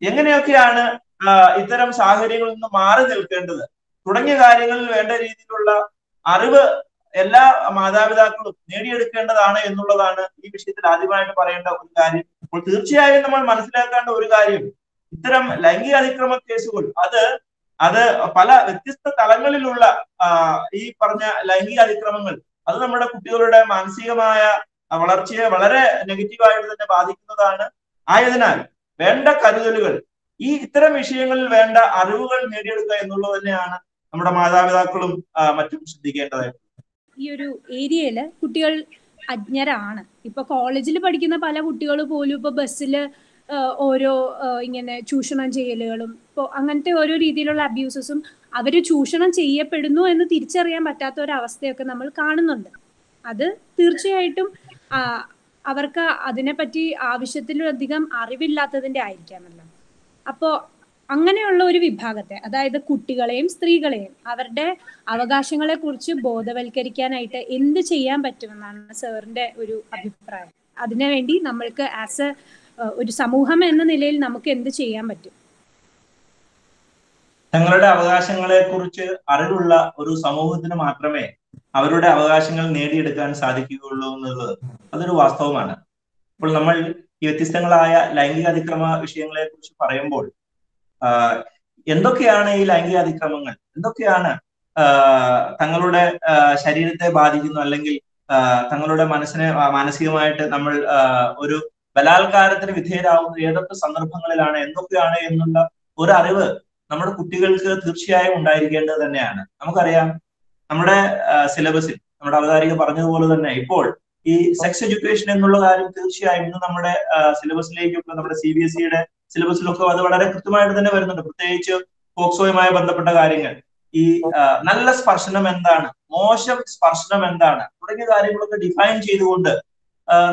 എങ്ങനെയൊക്കെയാണ് ഇത്തരം സാഹചര്യങ്ങളിൽ നിന്ന് മാറി നിൽക്കേണ്ടത്? തുടങ്ങിയ കാര്യങ്ങളിൽ വേണ്ട രീതിയിലുള്ള അറിവ് എല്ലാ മാതാപിതാക്കളും നേടിയെടുക്കേണ്ടതാണ് എന്നുള്ളതാണ് ഈ വിഷയത്തിൽ ആദ്യമായിട്ട് പറയേണ്ട ഒരു കാര്യം. അപ്പോൾ തീർച്ചയായും നമ്മൾ മനസ്സിലാക്കേണ്ട ഒരു കാര്യം ഇത്തരം ലൈംഗിക അതിക്രമ കേസുകൾ അത് അത് പല വ്യത്യസ്ത തലങ്ങളിലുള്ള ഈ പറഞ്ഞ ലൈംഗിക അതിക്രമങ്ങൾ അത് നമ്മുടെ കുട്ടികളുടെ മാനസികമായ വളർച്ചയെ വളരെ നെഗറ്റീവായിട്ട് തന്നെ ബാധിക്കുന്നതാണ്. ആയതിനാൽ വേണ്ട കരുതലുകൾ ഈ ഇത്തരം വിഷയങ്ങളിൽ വേണ്ട അറിവുകൾ നേടിയെടുക്കുക എന്നുള്ളത് തന്നെയാണ് നമ്മുടെ മാതാപിതാക്കളും മറ്റും ശ്രദ്ധിക്കേണ്ടതായിട്ട്. ഈ ഒരു ഏരിയയിൽ കുട്ടികൾ അജ്ഞരാണ്. ഇപ്പൊ കോളേജിൽ പഠിക്കുന്ന പല കുട്ടികൾ പോലും ഇപ്പൊ ബസ്സിൽ ഓരോ ഇങ്ങനെ ചൂഷണം ചെയ്യലുകളും ഇപ്പോൾ അങ്ങനത്തെ ഓരോ രീതിയിലുള്ള അബ്യൂസസും അവർ ചൂഷണം ചെയ്യപ്പെടുന്നു എന്ന് തിരിച്ചറിയാൻ പറ്റാത്ത ഒരു അവസ്ഥയൊക്കെ നമ്മൾ കാണുന്നുണ്ട്. അത് തീർച്ചയായിട്ടും അവർക്ക് അതിനെപ്പറ്റി ആവശ്യത്തിലധികം അറിവില്ലാത്തതിന്റെ ആയിരിക്കാമല്ലോ. അപ്പോൾ അങ്ങനെയുള്ള ഒരു വിഭാഗത്തെ അതായത് കുട്ടികളെയും സ്ത്രീകളെയും അവരുടെ അവകാശങ്ങളെ കുറിച്ച് ബോധവൽക്കരിക്കാനായിട്ട് എന്ത് ചെയ്യാൻ പറ്റുമെന്നാണ് സാറിന്റെ ഒരു അഭിപ്രായം. അതിനുവേണ്ടി നമ്മൾക്ക് ആസ് എ ഒരു സമൂഹം എന്ന നിലയിൽ നമുക്ക് എന്ത് ചെയ്യാൻ പറ്റും? തങ്ങളുടെ അവകാശങ്ങളെ കുറിച്ച് അറിവുള്ള ഒരു സമൂഹത്തിന് മാത്രമേ അവരുടെ അവകാശങ്ങൾ നേടിയെടുക്കാൻ സാധിക്കുകയുള്ളൂ എന്നുള്ളത് അതൊരു വാസ്തവമാണ്. അപ്പോൾ നമ്മൾ ഈ വ്യത്യസ്തങ്ങളായ ലൈംഗിക അതിക്രമ വിഷയങ്ങളെ കുറിച്ച് പറയുമ്പോൾ എന്തൊക്കെയാണ് ഈ ലൈംഗിക അതിക്രമങ്ങൾ? എന്തൊക്കെയാണ് തങ്ങളുടെ ശരീരത്തെ ബാധിക്കുന്നു? അല്ലെങ്കിൽ തങ്ങളുടെ മനസ്സിനെ മാനസികമായിട്ട് നമ്മൾ ഒരു ബലാത്കാരത്തിന് വിധേയരാകുന്ന ഏതൊക്കെ സന്ദർഭങ്ങളിലാണ്? എന്തൊക്കെയാണ് എന്നുള്ള ഒരറിവ് നമ്മുടെ കുട്ടികൾക്ക് തീർച്ചയായും ഉണ്ടായിരിക്കേണ്ടത് തന്നെയാണ്. നമുക്കറിയാം നമ്മുടെ സിലബസിൽ നമ്മുടെ അവതാരിക പറഞ്ഞതുപോലെ തന്നെ ഇപ്പോൾ ഈ സെക്സ് എഡ്യൂക്കേഷൻ എന്നുള്ള കാര്യം തീർച്ചയായും ഇന്ന് നമ്മുടെ സിലബസിലേക്കൊക്കെ നമ്മുടെ സി ബി എസ് സിയുടെ സിലബസിലൊക്കെ അത് വളരെ കൃത്യമായിട്ട് തന്നെ വരുന്നുണ്ട്. പ്രത്യേകിച്ച് പോക്സോയുമായി ബന്ധപ്പെട്ട കാര്യങ്ങൾ. ഈ നല്ല സ്പർശനം എന്താണ്? മോശം സ്പർശനം എന്താണ്? തുടങ്ങിയ കാര്യങ്ങളൊക്കെ ഡിഫൈൻ ചെയ്തുകൊണ്ട്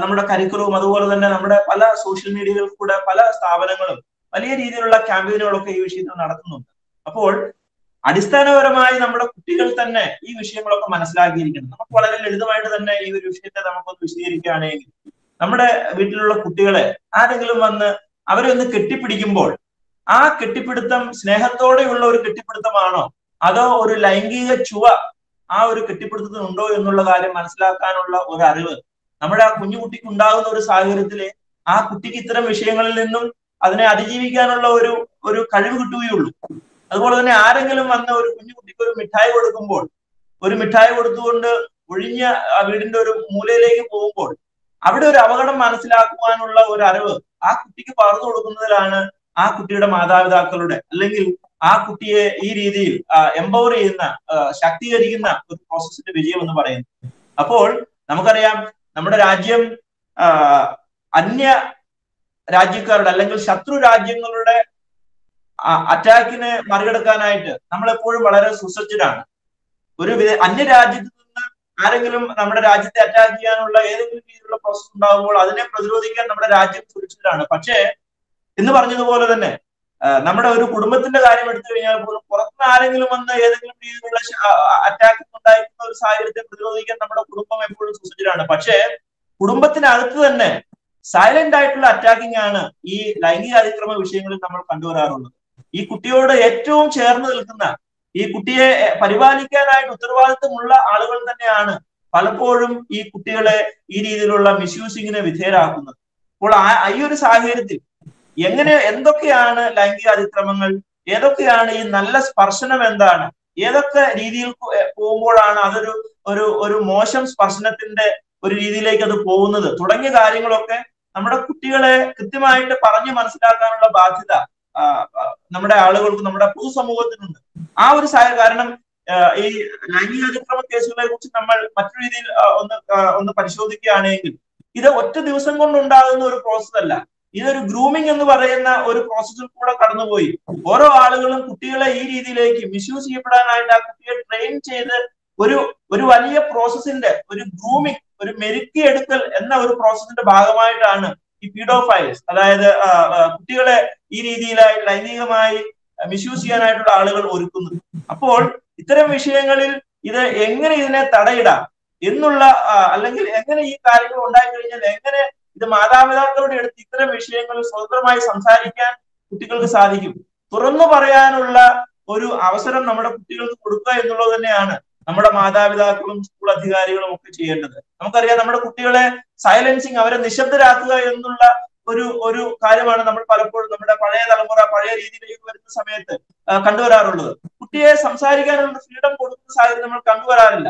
നമ്മുടെ കരിക്കുലവും അതുപോലെ തന്നെ നമ്മുടെ പല സോഷ്യൽ മീഡിയകളിൽ കൂടെ പല സ്ഥാപനങ്ങളും വലിയ രീതിയിലുള്ള ക്യാമ്പയിനുകളൊക്കെ ഈ വിഷയത്തിൽ നടത്തുന്നുണ്ട്. അപ്പോൾ അടിസ്ഥാനപരമായി നമ്മുടെ കുട്ടികൾ തന്നെ ഈ വിഷയങ്ങളൊക്കെ മനസ്സിലാക്കിയിരിക്കണം. നമുക്ക് വളരെ ലളിതമായിട്ട് തന്നെ ഈ ഒരു വിഷയത്തെ നമുക്കൊന്ന് വിശദീകരിക്കുകയാണെങ്കിൽ നമ്മുടെ വീട്ടിലുള്ള കുട്ടികളെ ആരെങ്കിലും വന്ന് അവരെ ഒന്ന് കെട്ടിപ്പിടിക്കുമ്പോൾ ആ കെട്ടിപ്പിടുത്തം സ്നേഹത്തോടെയുള്ള ഒരു കെട്ടിപ്പിടുത്തമാണോ? അതോ ഒരു ലൈംഗിക ചുവ ആ ഒരു കെട്ടിപ്പിടുത്തത്തിൽ ഉണ്ടോ എന്നുള്ള കാര്യം മനസ്സിലാക്കാനുള്ള ഒരു അറിവ് നമ്മുടെ ആ കുഞ്ഞുകുട്ടിക്ക് ഉണ്ടാകുന്ന ഒരു സാഹചര്യത്തിൽ ആ കുട്ടിക്ക് ഇത്തരം വിഷയങ്ങളിൽ നിന്നും അതിനെ അതിജീവിക്കാനുള്ള ഒരു ഒരു കഴിവ് കിട്ടുകയുള്ളൂ. അതുപോലെ തന്നെ ആരെങ്കിലും വന്ന ഒരു കുഞ്ഞുകുട്ടിക്ക് ഒരു മിഠായി കൊടുക്കുമ്പോൾ ഒരു മിഠായി കൊടുത്തുകൊണ്ട് ഒഴിഞ്ഞ വീടിന്റെ ഒരു മൂലയിലേക്ക് പോകുമ്പോൾ അവിടെ ഒരു അപകടം മനസ്സിലാക്കുവാനുള്ള ഒരു അറിവ് ആ കുട്ടിക്ക് പറഞ്ഞു കൊടുക്കുന്നതിലാണ് ആ കുട്ടിയുടെ മാതാപിതാക്കളുടെ അല്ലെങ്കിൽ ആ കുട്ടിയെ ഈ രീതിയിൽ എംപവർ ചെയ്യുന്ന ശാക്തീകരിക്കുന്ന ഒരു പ്രോസസ്സിന്റെ വിജയം എന്ന് പറയുന്നത്. അപ്പോൾ നമുക്കറിയാം നമ്മുടെ രാജ്യം അന്യ രാജ്യക്കാരുടെ അല്ലെങ്കിൽ ശത്രു രാജ്യങ്ങളുടെ അറ്റാക്കിനെ മറികടക്കാനായിട്ട് നമ്മളെപ്പോഴും വളരെ സുസജ്ജരാണ്. ഒരു അന്യ രാജ്യത്ത് നിന്ന് ആരെങ്കിലും നമ്മുടെ രാജ്യത്തെ അറ്റാക്ക് ചെയ്യാനുള്ള ഏതെങ്കിലും രീതിയിലുള്ള പ്രോസസ് ഉണ്ടാകുമ്പോൾ അതിനെ പ്രതിരോധിക്കാൻ നമ്മുടെ രാജ്യം സുരക്ഷിതരാണ്. പക്ഷേ എന്ന് പറഞ്ഞതുപോലെ തന്നെ നമ്മുടെ ഒരു കുടുംബത്തിന്റെ കാര്യം എടുത്തു കഴിഞ്ഞാൽ പോലും പുറത്തുനിന്ന് ആരെങ്കിലും വന്ന് ഏതെങ്കിലും രീതിയിലുള്ള അറ്റാക്ക് ഉണ്ടായിരിക്കുന്ന ഒരു സാഹചര്യത്തെ പ്രതിരോധിക്കാൻ നമ്മുടെ കുടുംബം എപ്പോഴും സുസജ്ജരാണ്. പക്ഷേ കുടുംബത്തിനകത്ത് തന്നെ സൈലന്റ് ആയിട്ടുള്ള അറ്റാക്കിംഗ് ആണ് ഈ ലൈംഗിക അതിക്രമ വിഷയങ്ങളിൽ നമ്മൾ കണ്ടുവരാറുള്ളത്. ഈ കുട്ടിയോട് ഏറ്റവും ചേർന്ന് നിൽക്കുന്ന ഈ കുട്ടിയെ പരിപാലിക്കാനായിട്ട് ഉത്തരവാദിത്വമുള്ള ആളുകൾ തന്നെയാണ് പലപ്പോഴും ഈ കുട്ടികളെ ഈ രീതിയിലുള്ള മിസ്യൂസിങ്ങിന് വിധേയരാക്കുന്നത്. അപ്പോൾ ഈ ഒരു സാഹചര്യത്തിൽ എങ്ങനെ എന്തൊക്കെയാണ് ലൈംഗിക അതിക്രമങ്ങൾ? ഏതൊക്കെയാണ് ഈ നല്ല സ്പർശനം എന്താണ്? ഏതൊക്കെ രീതിയിൽ പോകുമ്പോഴാണ് അതൊരു ഒരു ഒരു മോശം സ്പർശനത്തിന്റെ ഒരു രീതിയിലേക്ക് അത് പോകുന്നത്. തുടങ്ങിയ കാര്യങ്ങളൊക്കെ നമ്മുടെ കുട്ടികളെ കൃത്യമായിട്ട് പറഞ്ഞു മനസ്സിലാക്കാനുള്ള ബാധ്യത നമ്മുടെ ആളുകൾക്ക് നമ്മുടെ പൊതുസമൂഹത്തിനുണ്ട്. ആ ഒരു കാരണം ഈ ലൈംഗിക അതിക്രമ കേസുകളെ കുറിച്ച് നമ്മൾ മറ്റു രീതിയിൽ ഒന്ന് ഒന്ന് പരിശോധിക്കുകയാണെങ്കിൽ ഇത് ഒറ്റ ദിവസം കൊണ്ടുണ്ടാകുന്ന ഒരു പ്രോസസ് അല്ല. ഇതൊരു ഗ്രൂമിംഗ് എന്ന് പറയുന്ന ഒരു പ്രോസസ്സിൽ കൂടെ കടന്നുപോയി. ഓരോ ആളുകളും കുട്ടികളെ ഈ രീതിയിലേക്ക് മിസ്യൂസ് ചെയ്യപ്പെടാനായിട്ട് ആ കുട്ടിയെ ട്രെയിൻ ചെയ്ത് ഒരു ഒരു വലിയ പ്രോസസ്സിന്റെ ഒരു ഗ്രൂമിംഗ് ഒരു മെരുക്കിയെടുക്കൽ എന്ന ഒരു പ്രോസസ്സിന്റെ ഭാഗമായിട്ടാണ് ഈ പീഡോഫൈൽസ് അതായത് കുട്ടികളെ ഈ രീതിയിലായി ലൈംഗികമായി മിസ്യൂസ് ചെയ്യാനായിട്ടുള്ള ആളുകൾ ഒരുക്കുന്നത്. അപ്പോൾ ഇത്തരം വിഷയങ്ങളിൽ ഇത് എങ്ങനെ ഇതിനെ തടയിടാം എന്നുള്ള അല്ലെങ്കിൽ എങ്ങനെ ഈ കാര്യങ്ങൾ ഉണ്ടായി കഴിഞ്ഞാൽ എങ്ങനെ ഇത് മാതാപിതാക്കളുടെ അടുത്ത് ഇത്തരം വിഷയങ്ങളിൽ സ്വതന്ത്രമായി സംസാരിക്കാൻ കുട്ടികൾക്ക് സാധിക്കും? തുറന്നു പറയാനുള്ള ഒരു അവസരം നമ്മുടെ കുട്ടികൾക്ക് കൊടുക്കുക എന്നുള്ളത് തന്നെയാണ് നമ്മുടെ മാതാപിതാക്കളും സ്കൂൾ അധികാരികളും ഒക്കെ ചെയ്യേണ്ടത്. നമുക്കറിയാം നമ്മുടെ കുട്ടികളെ സൈലൻസിങ് അവരെ നിശബ്ദരാക്കുക എന്നുള്ള ഒരു ഒരു കാര്യമാണ് നമ്മൾ പലപ്പോഴും നമ്മുടെ പഴയ തലമുറ പഴയ രീതിയിലേക്ക് വരുന്ന സമയത്ത് കണ്ടുവരാറുള്ളത്. കുട്ടിയെ സംസാരിക്കാനുള്ള ഫ്രീഡം കൊടുക്കുന്ന സാഹചര്യം നമ്മൾ കണ്ടുവരാറില്ല.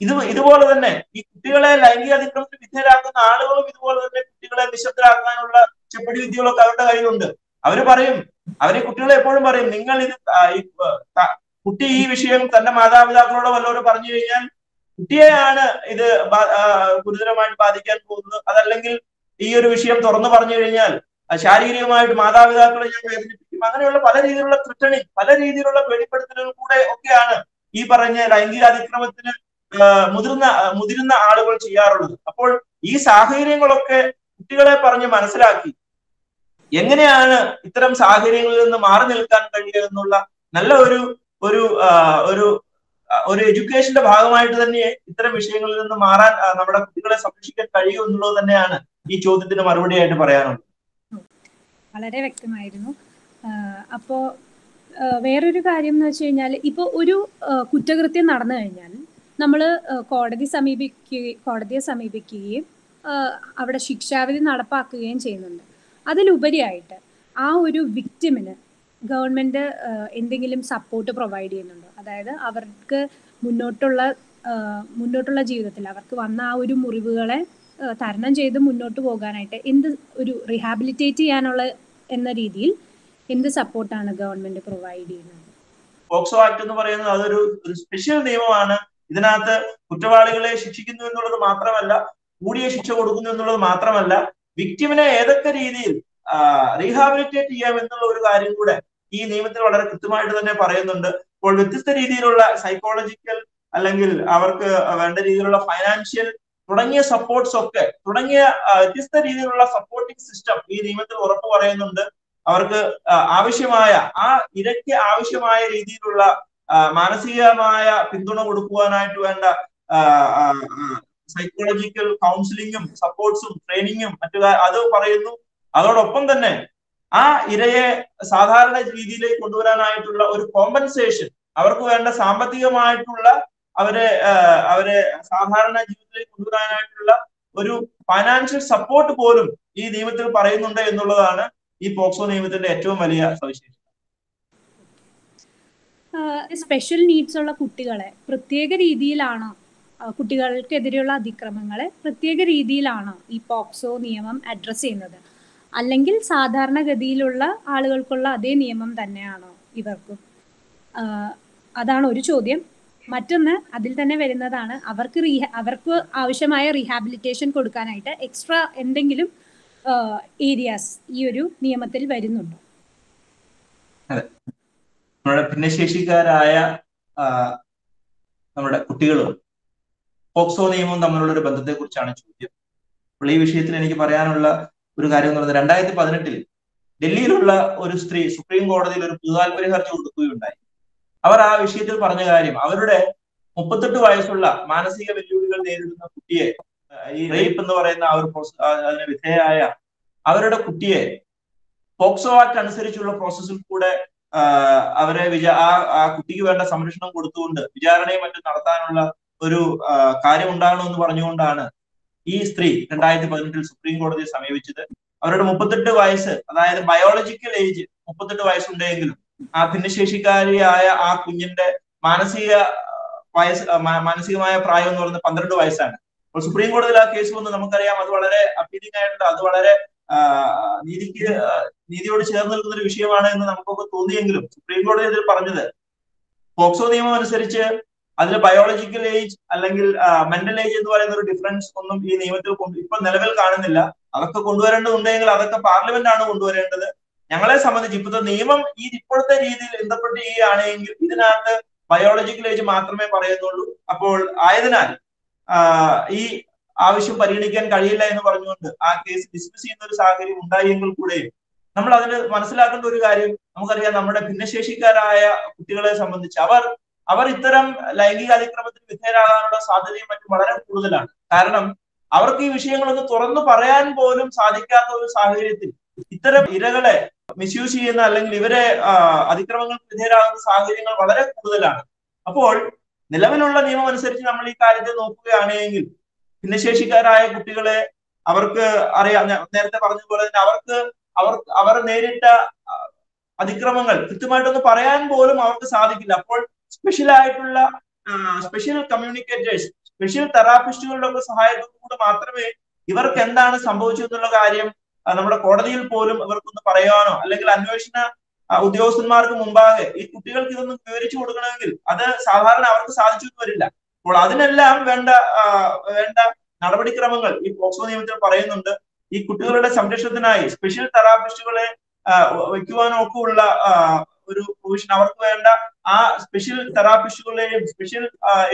ഇത് ഇതുപോലെ തന്നെ ഈ കുട്ടികളെ ലൈംഗിക അതിക്രമത്തിന് വിധേയരാക്കുന്ന ആളുകളും ഇതുപോലെ തന്നെ കുട്ടികളെ നിശബ്ദരാക്കാനുള്ള ചെപ്പടി വിദ്യകളൊക്കെ അവരുടെ കയ്യിലുണ്ട്. അവർ പറയും അവരെ കുട്ടികളെ എപ്പോഴും പറയും നിങ്ങൾ ഇത് കുട്ടി ഈ വിഷയം തന്റെ മാതാപിതാക്കളോട് വല്ലവരും പറഞ്ഞു കഴിഞ്ഞാൽ കുട്ടിയെയാണ് ഇത് ഗുരുതരമായിട്ട് ബാധിക്കാൻ പോകുന്നത്. അതല്ലെങ്കിൽ ഈ ഒരു വിഷയം തുറന്നു പറഞ്ഞു കഴിഞ്ഞാൽ ശാരീരികമായിട്ട് മാതാപിതാക്കളെ ഞാൻ വേദനിപ്പിക്കും. അങ്ങനെയുള്ള പല രീതിയിലുള്ള ത്രിട്ടണിങ് പല രീതിയിലുള്ള വെളിപ്പെടുത്തലുകൾ കൂടെ ഒക്കെയാണ് ഈ പറഞ്ഞ ലൈംഗിക അതിക്രമത്തിന് മുതിർന്ന മുതിരുന്ന ആളുകൾ ചെയ്യാറുള്ളത്. അപ്പോൾ ഈ സാഹചര്യങ്ങളൊക്കെ കുട്ടികളെ പറഞ്ഞ് മനസ്സിലാക്കി എങ്ങനെയാണ് ഇത്തരം സാഹചര്യങ്ങളിൽ നിന്ന് മാറി നിൽക്കാൻ കഴിയുക എന്നുള്ള നല്ല ഒരു ഒരു ഒരു ഒരു എഡ്യൂക്കേഷന്റെ ഭാഗമായിട്ട് തന്നെ ഇത്തരം വിഷയങ്ങളിൽ നിന്ന് മാറാൻ നമ്മുടെ കുട്ടികളെ സംരക്ഷിക്കാൻ കഴിയും എന്നുള്ളത് തന്നെയാണ് ഈ ചോദ്യത്തിന് മറുപടിയായിട്ട് പറയാനുള്ളത്. വളരെ വ്യക്തമായിരുന്നു. അപ്പോ വേറൊരു കാര്യം എന്ന് വെച്ച് കഴിഞ്ഞാൽ ഇപ്പോൾ ഒരു കുറ്റകൃത്യം നടന്നു കഴിഞ്ഞാൽ നമ്മൾ കോടതി സമീപിക്കുകയും കോടതിയെ സമീപിക്കുകയും അവിടെ ശിക്ഷാവിധി നടപ്പാക്കുകയും ചെയ്യുന്നുണ്ട്. അതിലുപരിയായിട്ട് ആ ഒരു വിക്റ്റിമിന് ഗവൺമെന്റ് എന്തെങ്കിലും സപ്പോർട്ട് പ്രൊവൈഡ് ചെയ്യുന്നുണ്ടോ? അതായത് അവർക്ക് മുന്നോട്ടുള്ള മുന്നോട്ടുള്ള ജീവിതത്തിൽ അവർക്ക് വന്ന ആ ഒരു മുറിവുകളെ തരണം ചെയ്ത് മുന്നോട്ട് പോകാനായിട്ട് എന്ത് ഒരു റീഹാബിലിറ്റേറ്റ് ചെയ്യാനുള്ള എന്ന രീതിയിൽ എന്ത് സപ്പോർട്ടാണ് ഗവൺമെന്റ് പ്രൊവൈഡ് ചെയ്യുന്നത്? പോക്സോ ആക്ട് എന്ന് പറയുന്നത് അതൊരു ഒരു സ്പെഷ്യൽ നിയമമാണ്. ഇതിനകത്ത് കുറ്റവാളികളെ ശിക്ഷിക്കുന്നു എന്നുള്ളത് മാത്രമല്ല കൂടിയ ശിക്ഷ കൊടുക്കുന്നു എന്നുള്ളത് മാത്രമല്ല വിക്ടിമിനെ ഏതൊക്കെ രീതിയിൽ റീഹാബിലിറ്റേറ്റ് ചെയ്യാം എന്നുള്ള ഒരു കാര്യം കൂടെ ഈ നിയമത്തിൽ വളരെ കൃത്യമായിട്ട് തന്നെ പറയുന്നുണ്ട്. അപ്പോൾ വ്യത്യസ്ത രീതിയിലുള്ള സൈക്കോളജിക്കൽ അല്ലെങ്കിൽ അവർക്ക് വേണ്ട രീതിയിലുള്ള ഫൈനാൻഷ്യൽ തുടങ്ങിയ സപ്പോർട്ട്സ് ഒക്കെ തുടങ്ങിയ വ്യത്യസ്ത രീതിയിലുള്ള സപ്പോർട്ടിംഗ് സിസ്റ്റം ഈ നിയമത്തിൽ ഉറപ്പു പറയുന്നുണ്ട്. അവർക്ക് ആവശ്യമായ ആ ഇരയ്ക്ക് ആവശ്യമായ രീതിയിലുള്ള മാനസികമായ പിന്തുണ കൊടുക്കുവാനായിട്ട് വേണ്ട സൈക്കോളജിക്കൽ കൗൺസിലിങ്ങും സപ്പോർട്സും ട്രെയിനിങ്ങും മറ്റു അത് പറയുന്നു. അതോടൊപ്പം തന്നെ ആ ഇരയെ സാധാരണ രീതിയിലേക്ക് കൊണ്ടുവരാനായിട്ടുള്ള ഒരു കോമ്പൻസേഷൻ അവർക്ക് വേണ്ട സാമ്പത്തികമായിട്ടുള്ള അവരെ അവരെ സാധാരണ ജീവിതത്തിലേക്ക് കൊണ്ടുവരാനായിട്ടുള്ള ഒരു ഫൈനാൻഷ്യൽ സപ്പോർട്ട് പോലും ഈ നിയമത്തിൽ പറയുന്നുണ്ട് എന്നുള്ളതാണ് ഈ പോക്സോ നിയമത്തിന്റെ ഏറ്റവും വലിയ സവിശേഷത. സ്പെഷ്യൽ നീഡ്സ് ഉള്ള കുട്ടികളെ പ്രത്യേക രീതിയിലാണ് കുട്ടികൾക്കെതിരെയുള്ള അതിക്രമങ്ങളെ പ്രത്യേക രീതിയിലാണ് ഈ പോക്സോ നിയമം അഡ്രസ് ചെയ്യുന്നത്. അല്ലെങ്കിൽ സാധാരണഗതിയിലുള്ള ആളുകൾക്കുള്ള അതേ നിയമം തന്നെയാണോ ഇവർക്കും? അതാണ് ഒരു ചോദ്യം. മറ്റൊന്ന് അതിൽ തന്നെ വരുന്നതാണ് അവർക്ക് റീ അവർക്ക് ആവശ്യമായ റീഹാബിലിറ്റേഷൻ കൊടുക്കാനായിട്ട് എക്സ്ട്രാ എന്തെങ്കിലും ഏരിയാസ് ഈ ഒരു നിയമത്തിൽ വരുന്നുണ്ടോ? അതെ. നമ്മുടെ ഭിന്നശേഷിക്കാരായ നമ്മുടെ കുട്ടികളും പോക്സോ നിയമവും തമ്മിലുള്ള ഒരു ബന്ധത്തെ കുറിച്ചാണ് ചോദ്യം. അപ്പോൾ ഈ വിഷയത്തിൽ എനിക്ക് പറയാനുള്ള ഒരു കാര്യം എന്ന് പറയുന്നത് രണ്ടായിരത്തി പതിനെട്ടിൽ ഡൽഹിയിലുള്ള ഒരു സ്ത്രീ സുപ്രീം കോടതിയിൽ ഒരു പൊതുതാൽപര്യ ഹർജി കൊടുക്കുകയുണ്ടായി. അവർ ആ വിഷയത്തിൽ പറഞ്ഞ കാര്യം അവരുടെ മുപ്പത്തെട്ട് വയസ്സുള്ള മാനസിക വെല്ലുവിളികൾ നേരിടുന്ന കുട്ടിയെ ഈ റേപ്പ് എന്ന് പറയുന്ന ആ ഒരു അതിന് വിധേയായ അവരുടെ കുട്ടിയെ പോക്സോ ആക്ട് അനുസരിച്ചുള്ള പ്രോസസ്സിൽ കൂടെ അവരെ വിചാ ആ കുട്ടിക്ക് വേണ്ട സംരക്ഷണം കൊടുത്തുകൊണ്ട് വിചാരണയും മറ്റും നടത്താനുള്ള ഒരു കാര്യം ഉണ്ടാകണമെന്ന് പറഞ്ഞുകൊണ്ടാണ് ഈ സ്ത്രീ രണ്ടായിരത്തി പതിനെട്ടിൽ സുപ്രീം കോടതിയെ സമീപിച്ചത് അവരുടെ മുപ്പത്തെട്ട് വയസ്സ് അതായത് ബയോളജിക്കൽ ഏജ് മുപ്പത്തെട്ട് വയസ്സുണ്ടെങ്കിലും ആ ഭിന്നശേഷിക്കാരിയായ ആ കുഞ്ഞിന്റെ മാനസിക വയസ്സ് മാനസികമായ പ്രായം എന്ന് പറയുന്നത് പന്ത്രണ്ട് വയസ്സാണ്. അപ്പോൾ സുപ്രീം കോടതിയിൽ ആ കേസ് വന്ന് നമുക്കറിയാം അത് വളരെ അപ്പീലിംഗ് ആയിട്ടുണ്ട് അത് വളരെ നീതിക്ക് നീതിയോട് ചേർന്ന് നിൽക്കുന്ന ഒരു വിഷയമാണ് എന്ന് നമുക്കൊക്കെ തോന്നിയെങ്കിലും സുപ്രീം കോടതി ഇതിൽ പറഞ്ഞത്. പോക്സോ നിയമം അനുസരിച്ച് അതിൽ ബയോളജിക്കൽ ഏജ് അല്ലെങ്കിൽ മെന്റൽ ഏജ് എന്ന് പറയുന്ന ഒരു ഡിഫറൻസ് ഒന്നും ഈ നിയമത്തിൽ ഇപ്പൊ നിലവിൽ കാണുന്നില്ല. അതൊക്കെ കൊണ്ടുവരേണ്ടതുണ്ടെങ്കിൽ അതൊക്കെ പാർലമെന്റ് ആണ് കൊണ്ടുവരേണ്ടത്. ഞങ്ങളെ സംബന്ധിച്ച് ഇപ്പോഴത്തെ നിയമം ഈ ഇപ്പോഴത്തെ രീതിയിൽ ബന്ധപ്പെട്ട് ചെയ്യുകയാണെങ്കിൽ ഇതിനകത്ത് ബയോളജിക്കൽ ഏജ് മാത്രമേ പറയുന്നുള്ളൂ. അപ്പോൾ ആയതിനാൽ ഈ ആവശ്യം പരിഗണിക്കാൻ കഴിയില്ല എന്ന് പറഞ്ഞുകൊണ്ട് ആ കേസ് ഡിസ്മിസ് ചെയ്യുന്ന ഒരു സാഹചര്യം ഉണ്ടായെങ്കിൽ കൂടെ നമ്മൾ അതിന് മനസ്സിലാക്കേണ്ട ഒരു കാര്യം നമുക്കറിയാം. നമ്മുടെ ഭിന്നശേഷിക്കാരായ കുട്ടികളെ സംബന്ധിച്ച് അവർ അവർ ഇത്തരം ലൈംഗിക അതിക്രമത്തിന് വിധേയരാകാനുള്ള സാധ്യതയും മറ്റും വളരെ കൂടുതലാണ്. കാരണം അവർക്ക് ഈ വിഷയങ്ങളൊന്നും തുറന്നു പറയാൻ പോലും സാധിക്കാത്ത ഒരു സാഹചര്യത്തിൽ ഇത്തരം ഇരകളെ മിസ്യൂസ് ചെയ്യുന്ന അല്ലെങ്കിൽ ഇവരെ അതിക്രമങ്ങൾ അതിക്രമങ്ങൾക്ക് വിധേയരാകുന്ന സാഹചര്യങ്ങൾ വളരെ കൂടുതലാണ്. അപ്പോൾ നിലവിലുള്ള നിയമം അനുസരിച്ച് നമ്മൾ ഈ കാര്യത്തെ നോക്കുകയാണെങ്കിൽ ഭിന്നശേഷിക്കാരായ കുട്ടികളെ അവർക്ക് അറിയാം. നേരത്തെ പറഞ്ഞതുപോലെ തന്നെ അവർക്ക് അവർ അവർ നേരിട്ട അതിക്രമങ്ങൾ കൃത്യമായിട്ടൊന്ന് പറയാൻ പോലും അവർക്ക് സാധിക്കില്ല. അപ്പോൾ സ്പെഷ്യൽ ആയിട്ടുള്ള സ്പെഷ്യൽ കമ്മ്യൂണിക്കേറ്റേഴ്സ് സ്പെഷ്യൽ തെറാപ്പിസ്റ്റുകളുടെ ഒക്കെ സഹായത്തോടുകൂടി മാത്രമേ ഇവർക്ക് എന്താണ് സംഭവിച്ചതെന്നുള്ള കാര്യം നമ്മുടെ കോടതിയിൽ പോലും ഇവർക്കൊന്ന് പറയാനോ അല്ലെങ്കിൽ അന്വേഷണ ഉദ്യോഗസ്ഥന്മാർക്ക് മുമ്പാകെ ഈ കുട്ടികൾക്ക് ഇതൊന്നും വിവരിച്ചു കൊടുക്കണമെങ്കിൽ അത് സാധാരണ അവർക്ക് സാധിച്ചു വരില്ല. അപ്പോൾ അതിനെല്ലാം വേണ്ട വേണ്ട നടപടിക്രമങ്ങൾ ഈ പോക്സോ നിയമത്തിൽ പറയുന്നുണ്ട്. ഈ കുട്ടികളുടെ സംരക്ഷണത്തിനായി സ്പെഷ്യൽ തെറാപ്പിസ്റ്റുകളെ വയ്ക്കുവാനൊക്കെ ഉള്ള ഒരു പ്രൊവിഷൻ അവർക്ക് വേണ്ട ആ സ്പെഷ്യൽ തെറാപ്പിസ്റ്റുകളുടെയും സ്പെഷ്യൽ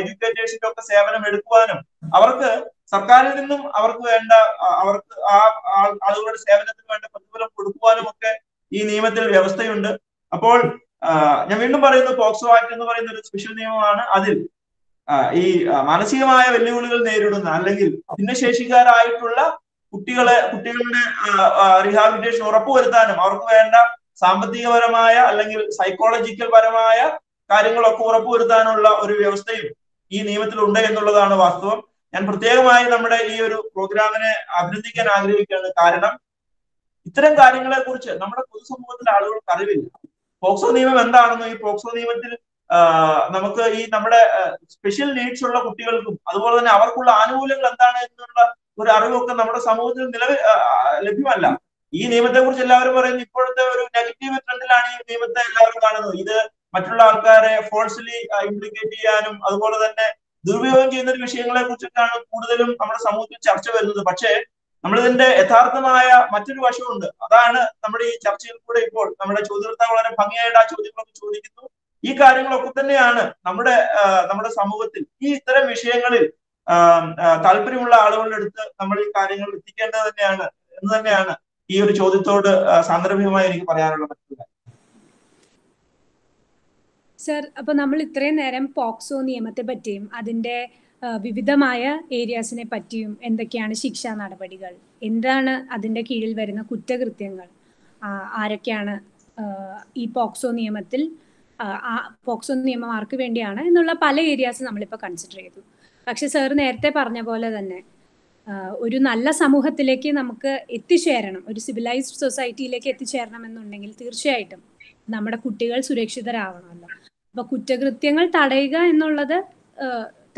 എഡ്യൂക്കേറ്റേഴ്സിന്റെ ഒക്കെ സേവനം എടുക്കുവാനും അവർക്ക് സർക്കാരിൽ നിന്നും അവർക്ക് വേണ്ട അവർക്ക് ആ ആളുകളുടെ സേവനത്തിന് വേണ്ട പ്രതിഫലം കൊടുക്കുവാനും ഒക്കെ ഈ നിയമത്തിൽ വ്യവസ്ഥയുണ്ട്. അപ്പോൾ ഞാൻ വീണ്ടും പറയുന്നു പോക്സോ ആക്ട് എന്ന് പറയുന്ന ഒരു സ്പെഷ്യൽ നിയമമാണ് അതിൽ ഈ മാനസികമായ വെല്ലുവിളികൾ നേരിടുന്ന അല്ലെങ്കിൽ ഭിന്നശേഷിക്കാരായിട്ടുള്ള കുട്ടികളെ കുട്ടികളുടെ റീഹാബിലിറ്റേഷൻ ഉറപ്പുവരുത്താനും അവർക്ക് വേണ്ട സാമ്പത്തികപരമായ അല്ലെങ്കിൽ സൈക്കോളജിക്കൽ പരമായ കാര്യങ്ങളൊക്കെ ഉറപ്പുവരുത്താനുള്ള ഒരു വ്യവസ്ഥയും ഈ നിയമത്തിൽ ഉണ്ട് എന്നുള്ളതാണ് വാസ്തവം. ഞാൻ പ്രത്യേകമായി നമ്മുടെ ഈ ഒരു പ്രോഗ്രാമിനെ അഭിനന്ദിക്കാൻ ആഗ്രഹിക്കുകയാണ്. കാരണം ഇത്തരം കാര്യങ്ങളെ കുറിച്ച് നമ്മുടെ പൊതുസമൂഹത്തിൽ ആളുകൾക്ക് അറിവില്ല. പോക്സോ നിയമം എന്താണെന്നും ഈ പോക്സോ നിയമത്തിൽ നമുക്ക് ഈ നമ്മുടെ സ്പെഷ്യൽ നീഡ്സ് ഉള്ള കുട്ടികൾക്കും അതുപോലെ തന്നെ അവർക്കുള്ള ആനുകൂല്യങ്ങൾ എന്താണ് എന്നുള്ള ഒരു അറിവൊക്കെ നമ്മുടെ സമൂഹത്തിൽ നിലവിൽ ലഭ്യമല്ല. ഈ നിയമത്തെ കുറിച്ച് എല്ലാവരും പറയുന്നു ഇപ്പോഴത്തെ ഒരു നെഗറ്റീവ് ട്രെൻഡിലാണ് ഈ നിയമത്തെ എല്ലാവരും കാണുന്നത്. ഇത് മറ്റുള്ള ആൾക്കാരെ ഫോൾസ്ലി ഇംപ്ലിക്കേറ്റ് ചെയ്യാനും അതുപോലെ തന്നെ ദുരുപയോഗം ചെയ്യുന്ന വിഷയങ്ങളെ കുറിച്ചിട്ടാണ് കൂടുതലും നമ്മുടെ സമൂഹത്തിൽ ചർച്ച വരുന്നത്. പക്ഷേ നമ്മളിതിന്റെ യഥാർത്ഥമായ മറ്റൊരു വശമുണ്ട്. അതാണ് നമ്മുടെ ഈ ചർച്ചയിൽ കൂടെ ഇപ്പോൾ നമ്മുടെ ചോദ്യകർത്താവ് വളരെ ഭംഗിയായിട്ട് ആ ചോദ്യങ്ങളൊക്കെ ചോദിക്കുന്നു. ഈ കാര്യങ്ങളൊക്കെ തന്നെയാണ് നമ്മുടെ നമ്മുടെ സമൂഹത്തിൽ ഈ ഇത്തരം വിഷയങ്ങളിൽ താല്പര്യമുള്ള ആളുകളുടെ അടുത്ത് നമ്മൾ ഈ കാര്യങ്ങൾ എത്തിക്കേണ്ടത് തന്നെയാണ് എന്ന് തന്നെയാണ് ഈ ഒരു ചോദ്യത്തോട് സാന്ദർഭികമായി എനിക്ക് പറയാനുള്ള സർ അപ്പൊ നമ്മൾ ഇത്രയും നേരം പോക്സോ നിയമത്തെ പറ്റിയും അതിന്റെ വിവിധമായ ഏരിയാസിനെ പറ്റിയും എന്തൊക്കെയാണ് ശിക്ഷാ നടപടികൾ? എന്താണ് അതിന്റെ കീഴിൽ വരുന്ന കുറ്റകൃത്യങ്ങൾ? ആരൊക്കെയാണ് ഈ പോക്സോ നിയമത്തിൽ പോക്സോ നിയമം ആർക്ക് വേണ്ടിയാണ് എന്നുള്ള പല ഏരിയാസ് നമ്മളിപ്പോൾ കൺസിഡർ ചെയ്തു. പക്ഷെ സാർ നേരത്തെ പറഞ്ഞ പോലെ തന്നെ ഒരു നല്ല സമൂഹത്തിലേക്ക് നമുക്ക് എത്തിച്ചേരണം. ഒരു സിവിലൈസ്ഡ് സൊസൈറ്റിയിലേക്ക് എത്തിച്ചേരണം എന്നുണ്ടെങ്കിൽ തീർച്ചയായിട്ടും നമ്മുടെ കുട്ടികൾ സുരക്ഷിതരാവണമല്ലോ. അപ്പൊ കുറ്റകൃത്യങ്ങൾ തടയുക എന്നുള്ളത്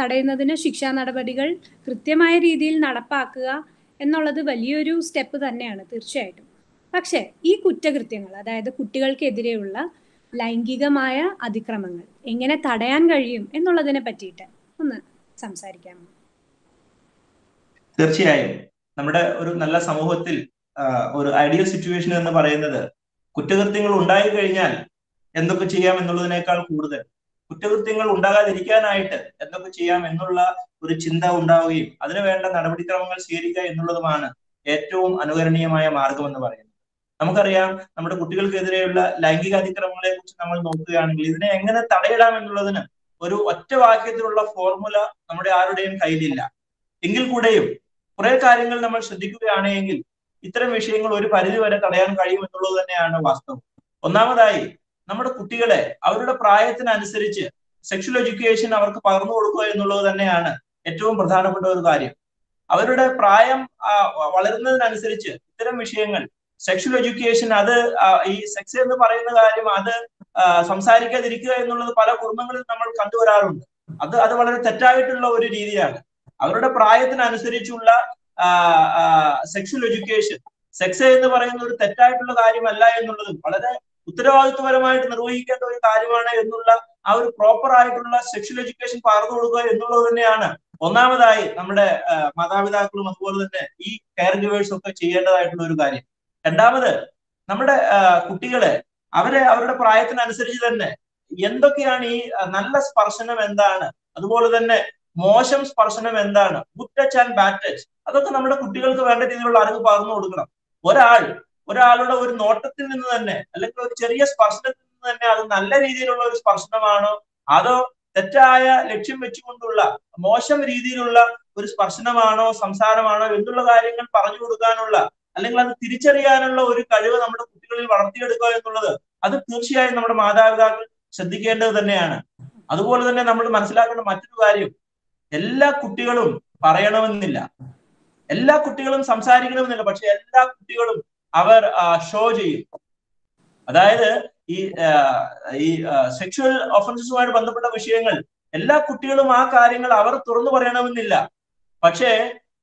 തടയുന്നതിന് ശിക്ഷാ നടപടികൾ കൃത്യമായ രീതിയിൽ നടപ്പാക്കുക എന്നുള്ളത് വലിയൊരു സ്റ്റെപ്പ് തന്നെയാണ് തീർച്ചയായിട്ടും. പക്ഷേ ഈ കുറ്റകൃത്യങ്ങൾ അതായത് കുട്ടികൾക്കെതിരെയുള്ള ലൈംഗികമായ അതിക്രമങ്ങൾ എങ്ങനെ തടയാൻ കഴിയും എന്നുള്ളതിനെ പറ്റിയിട്ട് ഒന്ന് സംസാരിക്കാമോ? തീർച്ചയായും. നമ്മുടെ ഒരു നല്ല സമൂഹത്തിൽ ഒരു ഐഡിയൽ സിറ്റുവേഷൻ എന്ന് പറയുന്നത് കുറ്റകൃത്യങ്ങൾ ഉണ്ടായി കഴിഞ്ഞാൽ എന്തൊക്കെ ചെയ്യാം എന്നുള്ളതിനേക്കാൾ കൂടുതൽ. കുറ്റകൃത്യങ്ങൾ ഉണ്ടാകാതിരിക്കാനായിട്ട് എന്തൊക്കെ ചെയ്യാം എന്നുള്ള ഒരു ചിന്ത ഉണ്ടാവുകയും അതിനു വേണ്ട നടപടിക്രമങ്ങൾ സ്വീകരിക്കുക എന്നുള്ളതുമാണ് ഏറ്റവും അനുകരണീയമായ മാർഗം എന്ന് പറയുന്നത്. നമുക്കറിയാം നമ്മുടെ കുട്ടികൾക്കെതിരെയുള്ള ലൈംഗിക അതിക്രമങ്ങളെ കുറിച്ച് നമ്മൾ നോക്കുകയാണെങ്കിൽ ഇതിനെ എങ്ങനെ തടയിടാം എന്നുള്ളതിന് ഒരു ഒറ്റ വാക്യത്തിലുള്ള ഫോർമുല നമ്മുടെ ആരുടെയും കയ്യിലില്ല. എങ്കിൽ കൂടെയും കുറെ കാര്യങ്ങൾ നമ്മൾ ശ്രദ്ധിക്കുകയാണെങ്കിൽ ഇത്തരം വിഷയങ്ങൾ ഒരു പരിധി വരെ തടയാൻ കഴിയും എന്നുള്ളത് തന്നെയാണ് വാസ്തവം. ഒന്നാമതായി നമ്മുടെ കുട്ടികളെ അവരുടെ പ്രായത്തിനനുസരിച്ച് സെക്ഷൽ എഡ്യൂക്കേഷൻ അവർക്ക് പകർന്നു കൊടുക്കുക എന്നുള്ളത് തന്നെയാണ് ഏറ്റവും പ്രധാനപ്പെട്ട ഒരു കാര്യം. അവരുടെ പ്രായം വളരുന്നതിനനുസരിച്ച് ഇത്തരം വിഷയങ്ങൾ സെക്ഷൽ എഡ്യൂക്കേഷൻ അത് ഈ സെക്സ് എന്ന് പറയുന്ന കാര്യം അത് സംസാരിക്കാതിരിക്കുക എന്നുള്ളത് പല കുടുംബങ്ങളിൽ നമ്മൾ കണ്ടുവരാറുണ്ട്. അത് അത് വളരെ തെറ്റായിട്ടുള്ള ഒരു രീതിയാണ്. അവരുടെ പ്രായത്തിനനുസരിച്ചുള്ള സെക്ഷൽ എഡ്യൂക്കേഷൻ സെക്സ് എന്ന് പറയുന്ന ഒരു തെറ്റായിട്ടുള്ള കാര്യമല്ല എന്നുള്ളതും വളരെ ഉത്തരവാദിത്വപരമായിട്ട് നിർവഹിക്കേണ്ട ഒരു കാര്യമാണ് എന്നുള്ള ആ ഒരു പ്രോപ്പർ ആയിട്ടുള്ള സെക്ഷൽ എഡ്യൂക്കേഷൻ പകർന്നു കൊടുക്കുക എന്നുള്ളത് തന്നെയാണ്. ഒന്നാമതായി നമ്മുടെ മാതാപിതാക്കളും അതുപോലെ തന്നെ ഈ കെയർ ഗിവേഴ്സും ഒക്കെ ചെയ്യേണ്ടതായിട്ടുള്ള ഒരു കാര്യം. രണ്ടാമത് നമ്മുടെ കുട്ടികളെ അവരെ അവരുടെ പ്രായത്തിനനുസരിച്ച് തന്നെ എന്തൊക്കെയാണ് ഈ നല്ല സ്പർശനം എന്താണ്? അതുപോലെ തന്നെ മോശം സ്പർശനം എന്താണ്? Good touch and bad touch അതൊക്കെ നമ്മുടെ കുട്ടികൾക്ക് വേണ്ട രീതിയിലുള്ള അറിവ് പകർന്നു കൊടുക്കണം. ഒരാൾ ഒരാളുടെ ഒരു നോട്ടത്തിൽ നിന്ന് തന്നെ അല്ലെങ്കിൽ ഒരു ചെറിയ സ്പർശനത്തിൽ നിന്ന് തന്നെ അത് നല്ല രീതിയിലുള്ള ഒരു സ്പർശനമാണോ? അതോ തെറ്റായ ലക്ഷ്യം വെച്ചുകൊണ്ടുള്ള മോശം രീതിയിലുള്ള ഒരു സ്പർശനമാണോ സംസാരമാണോ എന്നുള്ള കാര്യങ്ങൾ പറഞ്ഞു കൊടുക്കാനുള്ള അല്ലെങ്കിൽ അത് തിരിച്ചറിയാനുള്ള ഒരു കഴിവ് നമ്മുടെ കുട്ടികളിൽ വളർത്തിയെടുക്കുക എന്നുള്ളത് അത് തീർച്ചയായും നമ്മുടെ മാതാപിതാക്കൾ ശ്രദ്ധിക്കേണ്ടത് തന്നെയാണ്. അതുപോലെ തന്നെ നമ്മൾ മനസ്സിലാക്കേണ്ട മറ്റൊരു കാര്യം എല്ലാ കുട്ടികളും പറയണമെന്നില്ല. എല്ലാ കുട്ടികളും സംസാരിക്കണമെന്നില്ല. പക്ഷെ എല്ലാ കുട്ടികളും അവർ ഷോ ചെയ്യും. അതായത് ഈ ഈ സെക്ഷുവൽ ഒഫൻസസുമായിട്ട് ബന്ധപ്പെട്ട വിഷയങ്ങൾ എല്ലാ കുട്ടികളും ആ കാര്യങ്ങൾ അവർ തുറന്നു പറയണമെന്നില്ല. പക്ഷേ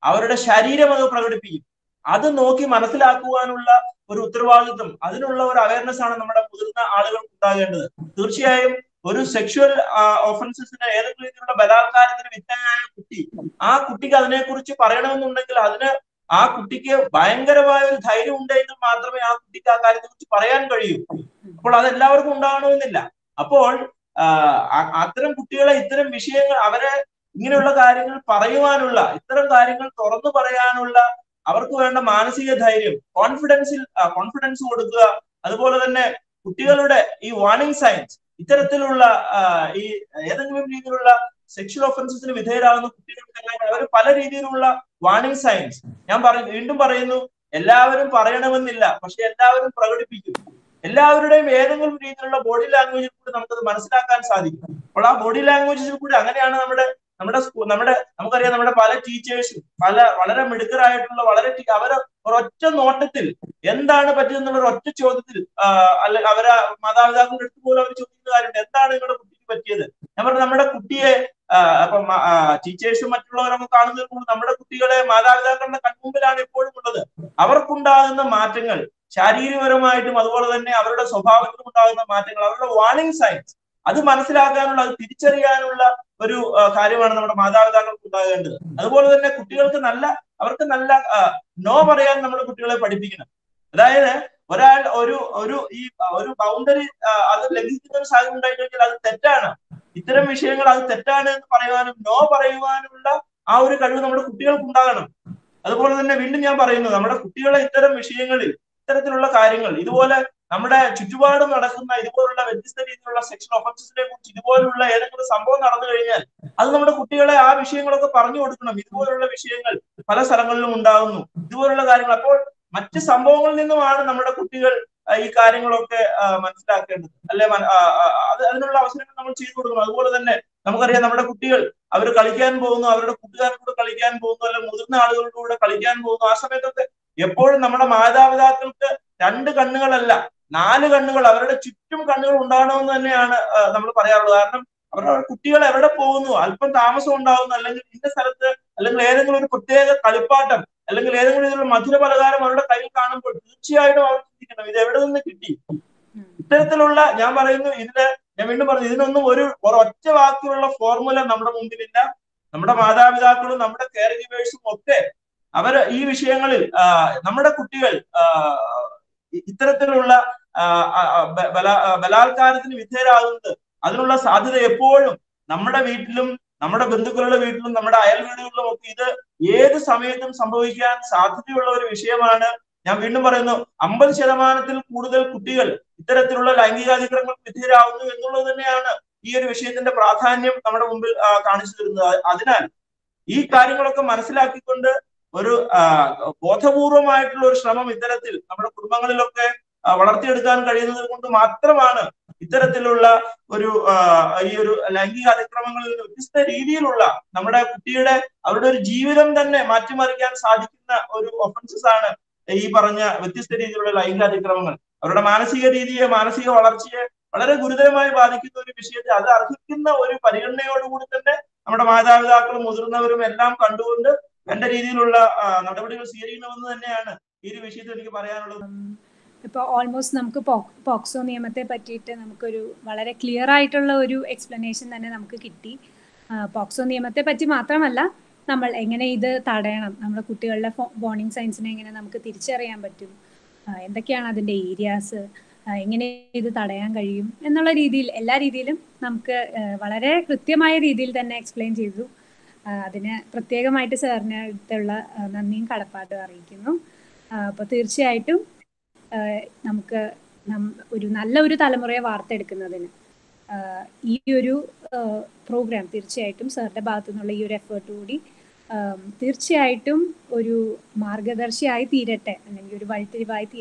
അവരുടെ ശരീരം അത് പ്രകടിപ്പിക്കും. അത് നോക്കി മനസ്സിലാക്കുവാനുള്ള ഒരു ഉത്തരവാദിത്വം അതിനുള്ള ഒരു അവയർനെസ് ആണ് നമ്മുടെ മുതിർന്ന ആളുകൾക്ക് ഉണ്ടാകേണ്ടത് തീർച്ചയായും ഒരു സെക്ഷുവൽ ഓഫൻസസിന് ഏതെങ്കിലും രീതിയിലുള്ള ബലാത്കാരത്തിന് വിധേയനായ കുട്ടി ആ കുട്ടിക്ക് അതിനെക്കുറിച്ച് പറയണമെന്നുണ്ടെങ്കിൽ അതിന് ആ കുട്ടിക്ക് ഭയങ്കരമായ ഒരു ധൈര്യം ഉണ്ടെങ്കിൽ മാത്രമേ ആ കുട്ടിക്ക് ആ കാര്യത്തെ കുറിച്ച് പറയാൻ കഴിയൂ. അപ്പോൾ അത് എല്ലാവർക്കും ഉണ്ടാകണമെന്നില്ല. അപ്പോൾ അത്തരം കുട്ടികളെ ഇത്തരം വിഷയങ്ങൾ അവരെ ഇങ്ങനെയുള്ള കാര്യങ്ങൾ പറയുവാനുള്ള ഇത്തരം കാര്യങ്ങൾ തുറന്നു പറയാനുള്ള അവർക്ക് വേണ്ട മാനസിക ധൈര്യം കോൺഫിഡൻസിൽ കോൺഫിഡൻസ് കൊടുക്കുക. അതുപോലെ തന്നെ കുട്ടികളുടെ ഈ വാർണിംഗ് സയൻസ് ഇത്തരത്തിലുള്ള ഈ ഏതെങ്കിലും രീതിയിലുള്ള സെക്ഷൽ ഒഫൻസസിന് വിധേയരാകുന്ന കുട്ടികൾക്കെല്ലാം അവർ പല രീതിയിലുള്ള വാണിംഗ് സയൻസ് ഞാൻ പറയും വീണ്ടും പറയുന്നു എല്ലാവരും പറയണമെന്നില്ല പക്ഷെ എല്ലാവരും പ്രകടിപ്പിക്കും. എല്ലാവരുടെയും ഏതെങ്കിലും രീതിയിലുള്ള ബോഡി ലാംഗ്വേജിൽ കൂടി നമുക്കത് മനസ്സിലാക്കാൻ സാധിക്കും. അപ്പോൾ ആ ബോഡി ലാംഗ്വേജിൽ കൂടി അങ്ങനെയാണ് നമ്മുടെ നമ്മുടെ സ്കൂൾ നമ്മുടെ നമുക്കറിയാം നമ്മുടെ പല ടീച്ചേഴ്സും പല വളരെ മിടുക്കരായിട്ടുള്ള വളരെ അവരെ ഒരൊറ്റ നോട്ടത്തിൽ എന്താണ് പറ്റിയതെന്നുള്ള ഒറ്റ ചോദ്യത്തിൽ അല്ല അവരെ മാതാപിതാക്കളുടെ അടുത്ത് പോലും അവർ ചോദിക്കുന്ന കാര്യമുണ്ട്. എന്താണ് നിങ്ങളുടെ കുട്ടിക്ക് പറ്റിയത്? ഞാൻ പറഞ്ഞു നമ്മുടെ കുട്ടിയെ അപ്പൊ ടീച്ചേഴ്സും മറ്റുള്ളവരൊക്കെ കാണുന്നതിൽ നമ്മുടെ കുട്ടികളെ മാതാപിതാക്കളുടെ കൺമുമ്പിലാണ് എപ്പോഴും ഉള്ളത്. അവർക്കുണ്ടാകുന്ന മാറ്റങ്ങൾ ശാരീരികപരമായിട്ടും അതുപോലെ തന്നെ അവരുടെ സ്വഭാവത്തിലും ഉണ്ടാകുന്ന മാറ്റങ്ങൾ അവരുടെ വാർണിംഗ് സയൻസ് അത് മനസ്സിലാക്കാനുള്ള അത് തിരിച്ചറിയാനുള്ള ഒരു കാര്യമാണ് നമ്മുടെ മാതാപിതാക്കൾക്ക് ഉണ്ടാകേണ്ടത്. അതുപോലെ തന്നെ കുട്ടികൾക്ക് നല്ല അവർക്ക് നല്ല നോ പറയാൻ നമ്മൾ കുട്ടികളെ പഠിപ്പിക്കണം. അതായത് ഒരാൾ ഒരു ഒരു ഈ ഒരു ബൗണ്ടറി അത് ലംഘിക്കുന്ന ഒരു സാഹചര്യം ഉണ്ടായിട്ടുണ്ടെങ്കിൽ അത് തെറ്റാണ്. ഇത്തരം വിഷയങ്ങൾ അത് തെറ്റാണ് എന്ന് പറയുവാനും നോ പറയുവാനുള്ള ആ ഒരു കഴിവ് നമ്മുടെ കുട്ടികൾക്ക് ഉണ്ടാകണം. അതുപോലെ തന്നെ വീണ്ടും ഞാൻ പറയുന്നു നമ്മുടെ കുട്ടികളെ ഇത്തരം വിഷയങ്ങളിൽ ഇത്തരത്തിലുള്ള കാര്യങ്ങൾ ഇതുപോലെ നമ്മുടെ ചുറ്റുപാടും നടക്കുന്ന ഇതുപോലുള്ള വ്യത്യസ്ത രീതിയിലുള്ള സെക്ഷൽ ഒഫൻസസിനെ കുറിച്ച് ഇതുപോലുള്ള ഏതെങ്കിലും സംഭവം നടന്നു കഴിഞ്ഞാൽ അത് നമ്മുടെ കുട്ടികളെ ആ വിഷയങ്ങളൊക്കെ പറഞ്ഞു കൊടുക്കണം. ഇതുപോലുള്ള വിഷയങ്ങൾ പല സ്ഥലങ്ങളിലും ഉണ്ടാകുന്നു ഇതുപോലുള്ള കാര്യങ്ങൾ. അപ്പോൾ മറ്റ് സംഭവങ്ങളിൽ നിന്നുമാണ് നമ്മുടെ കുട്ടികൾ ഈ കാര്യങ്ങളൊക്കെ മനസ്സിലാക്കേണ്ടത്. അല്ലെ അത് അതിനുള്ള അവസരങ്ങൾ നമ്മൾ ചെയ്തു കൊടുക്കണം. അതുപോലെ തന്നെ നമുക്കറിയാം നമ്മുടെ കുട്ടികൾ അവർ കളിക്കാൻ പോകുന്നു അവരുടെ കൂട്ടുകാരുടെ കളിക്കാൻ പോകുന്നു അല്ലെങ്കിൽ മുതിർന്ന ആളുകളുടെ കൂടെ കളിക്കാൻ പോകുന്നു. ആ സമയത്തൊക്കെ എപ്പോഴും നമ്മുടെ മാതാപിതാക്കൾക്ക് രണ്ട് കണ്ണുകളല്ല നാല് കണ്ണുകൾ അവരുടെ ചുറ്റും കണ്ണുകൾ ഉണ്ടാകണമെന്ന് തന്നെയാണ് നമ്മൾ പറയാറുള്ളത്. കാരണം അവരുടെ കുട്ടികൾ എവിടെ പോകുന്നു? അല്പം താമസം ഉണ്ടാവുന്നു അല്ലെങ്കിൽ ഇന്ന സ്ഥലത്ത് അല്ലെങ്കിൽ ഏതെങ്കിലും ഒരു പ്രത്യേക കളിപ്പാട്ടം അല്ലെങ്കിൽ ഏതെങ്കിലും ഇതിലുള്ള മധുര പലകാരം അവരുടെ കയ്യിൽ കാണുമ്പോൾ തീർച്ചയായിട്ടും അവർ ചിന്തിക്കണം ഇത് എവിടെ നിന്ന് കിട്ടി? ഇത്തരത്തിലുള്ള ഞാൻ പറയുന്നു ഇതിന് ഞാൻ വീണ്ടും പറഞ്ഞു ഇതിനൊന്നും ഒരു ഒരൊറ്റ വാക്കിലുള്ള ഫോർമുല നമ്മുടെ മുമ്പിലില്ല. നമ്മുടെ മാതാപിതാക്കളും നമ്മുടെ കെയർ ഗിവേഴ്സും ഒക്കെ അവർ ഈ വിഷയങ്ങളിൽ നമ്മുടെ കുട്ടികൾ ഇത്തരത്തിലുള്ള ബലാത്കാരത്തിന് വിധേയരാകുന്നത് അതിനുള്ള സാധ്യത എപ്പോഴും നമ്മുടെ വീട്ടിലും നമ്മുടെ ബന്ധുക്കളുടെ വീട്ടിലും നമ്മുടെ അയൽ വീടുകളിലും ഒക്കെ ഇത് ഏത് സമയത്തും സംഭവിക്കാൻ സാധ്യതയുള്ള ഒരു വിഷയമാണ്. ഞാൻ വീണ്ടും പറയുന്നു അമ്പത് ശതമാനത്തിൽ കൂടുതൽ കുട്ടികൾ ഇത്തരത്തിലുള്ള ലൈംഗികാതിക്രമങ്ങൾക്ക് വിധേയരാകുന്നു എന്നുള്ളത് തന്നെയാണ് ഈ ഒരു വിഷയത്തിന്റെ പ്രാധാന്യം നമ്മുടെ മുമ്പിൽ കാണിച്ചു തരുന്നത്. അതിനാൽ ഈ കാര്യങ്ങളൊക്കെ മനസ്സിലാക്കിക്കൊണ്ട് ഒരു ബോധപൂർവമായിട്ടുള്ള ഒരു ശ്രമം ഇത്തരത്തിൽ നമ്മുടെ കുടുംബങ്ങളിലൊക്കെ വളർത്തിയെടുക്കാൻ കഴിയുന്നത് കൊണ്ട് മാത്രമാണ് ഇത്തരത്തിലുള്ള ഒരു ഈ ഒരു ലൈംഗിക അതിക്രമങ്ങളിൽ വ്യത്യസ്ത രീതിയിലുള്ള നമ്മുടെ കുട്ടിയുടെ അവരുടെ ഒരു ജീവിതം തന്നെ മാറ്റിമറിക്കാൻ സാധിക്കുന്ന ഒരു ഒഫൻസസ് ആണ് ഈ പറഞ്ഞ വ്യത്യസ്ത രീതിയിലുള്ള ലൈംഗിക അതിക്രമങ്ങൾ. അവരുടെ മാനസിക രീതിയെ മാനസിക വളർച്ചയെ വളരെ ഗുരുതരമായി ബാധിക്കുന്ന ഒരു വിഷയത്തെ അത് അർഹിക്കുന്ന ഒരു പരിഗണനയോടുകൂടി തന്നെ നമ്മുടെ മാതാപിതാക്കളും മുതിർന്നവരും എല്ലാം കണ്ടുകൊണ്ട് വേണ്ട രീതിയിലുള്ള നടപടികൾ സ്വീകരിക്കണമെന്ന് തന്നെയാണ് ഈ ഒരു വിഷയത്തിൽ എനിക്ക് പറയാനുള്ളത്. ഇപ്പോൾ ഓൾമോസ്റ്റ് നമുക്ക് പോക്സോ നിയമത്തെ പറ്റിയിട്ട് നമുക്കൊരു വളരെ ക്ലിയർ ആയിട്ടുള്ള ഒരു എക്സ്പ്ലനേഷൻ തന്നെ നമുക്ക് കിട്ടി. പോക്സോ നിയമത്തെ പറ്റി മാത്രമല്ല നമ്മൾ എങ്ങനെ ഇത് തടയണം? നമ്മുടെ കുട്ടികളുടെ ബോണിംഗ് സയൻസിനെ എങ്ങനെ നമുക്ക് തിരിച്ചറിയാൻ പറ്റും? എന്തൊക്കെയാണ് അതിന്റെ ഏരിയാസ് എങ്ങനെ ഇത് തടയാൻ കഴിയും? എന്നുള്ള രീതിയിൽ എല്ലാ രീതിയിലും നമുക്ക് വളരെ കൃത്യമായ രീതിയിൽ തന്നെ എക്സ്പ്ലെയിൻ ചെയ്തു. അതിന് പ്രത്യേകമായിട്ട് സാറിന് അടുത്തുള്ള നന്ദിയും കടപ്പാടും അറിയിക്കുന്നു. അപ്പോൾ തീർച്ചയായിട്ടും നമുക്ക് ഒരു നല്ല ഒരു തലമുറയെ വാർത്തെടുക്കുന്നതിന് ഈ ഒരു പ്രോഗ്രാം തീർച്ചയായിട്ടും സാറിന്റെ ഭാഗത്തു നിന്നുള്ള ഈ ഒരു എഫേർട്ട് കൂടി തീർച്ചയായിട്ടും ഒരു മാർഗദർശിയായി തീരട്ടെ അല്ലെങ്കിൽ ഒരു വഴിത്തിരിവായി തീരട്ടെ.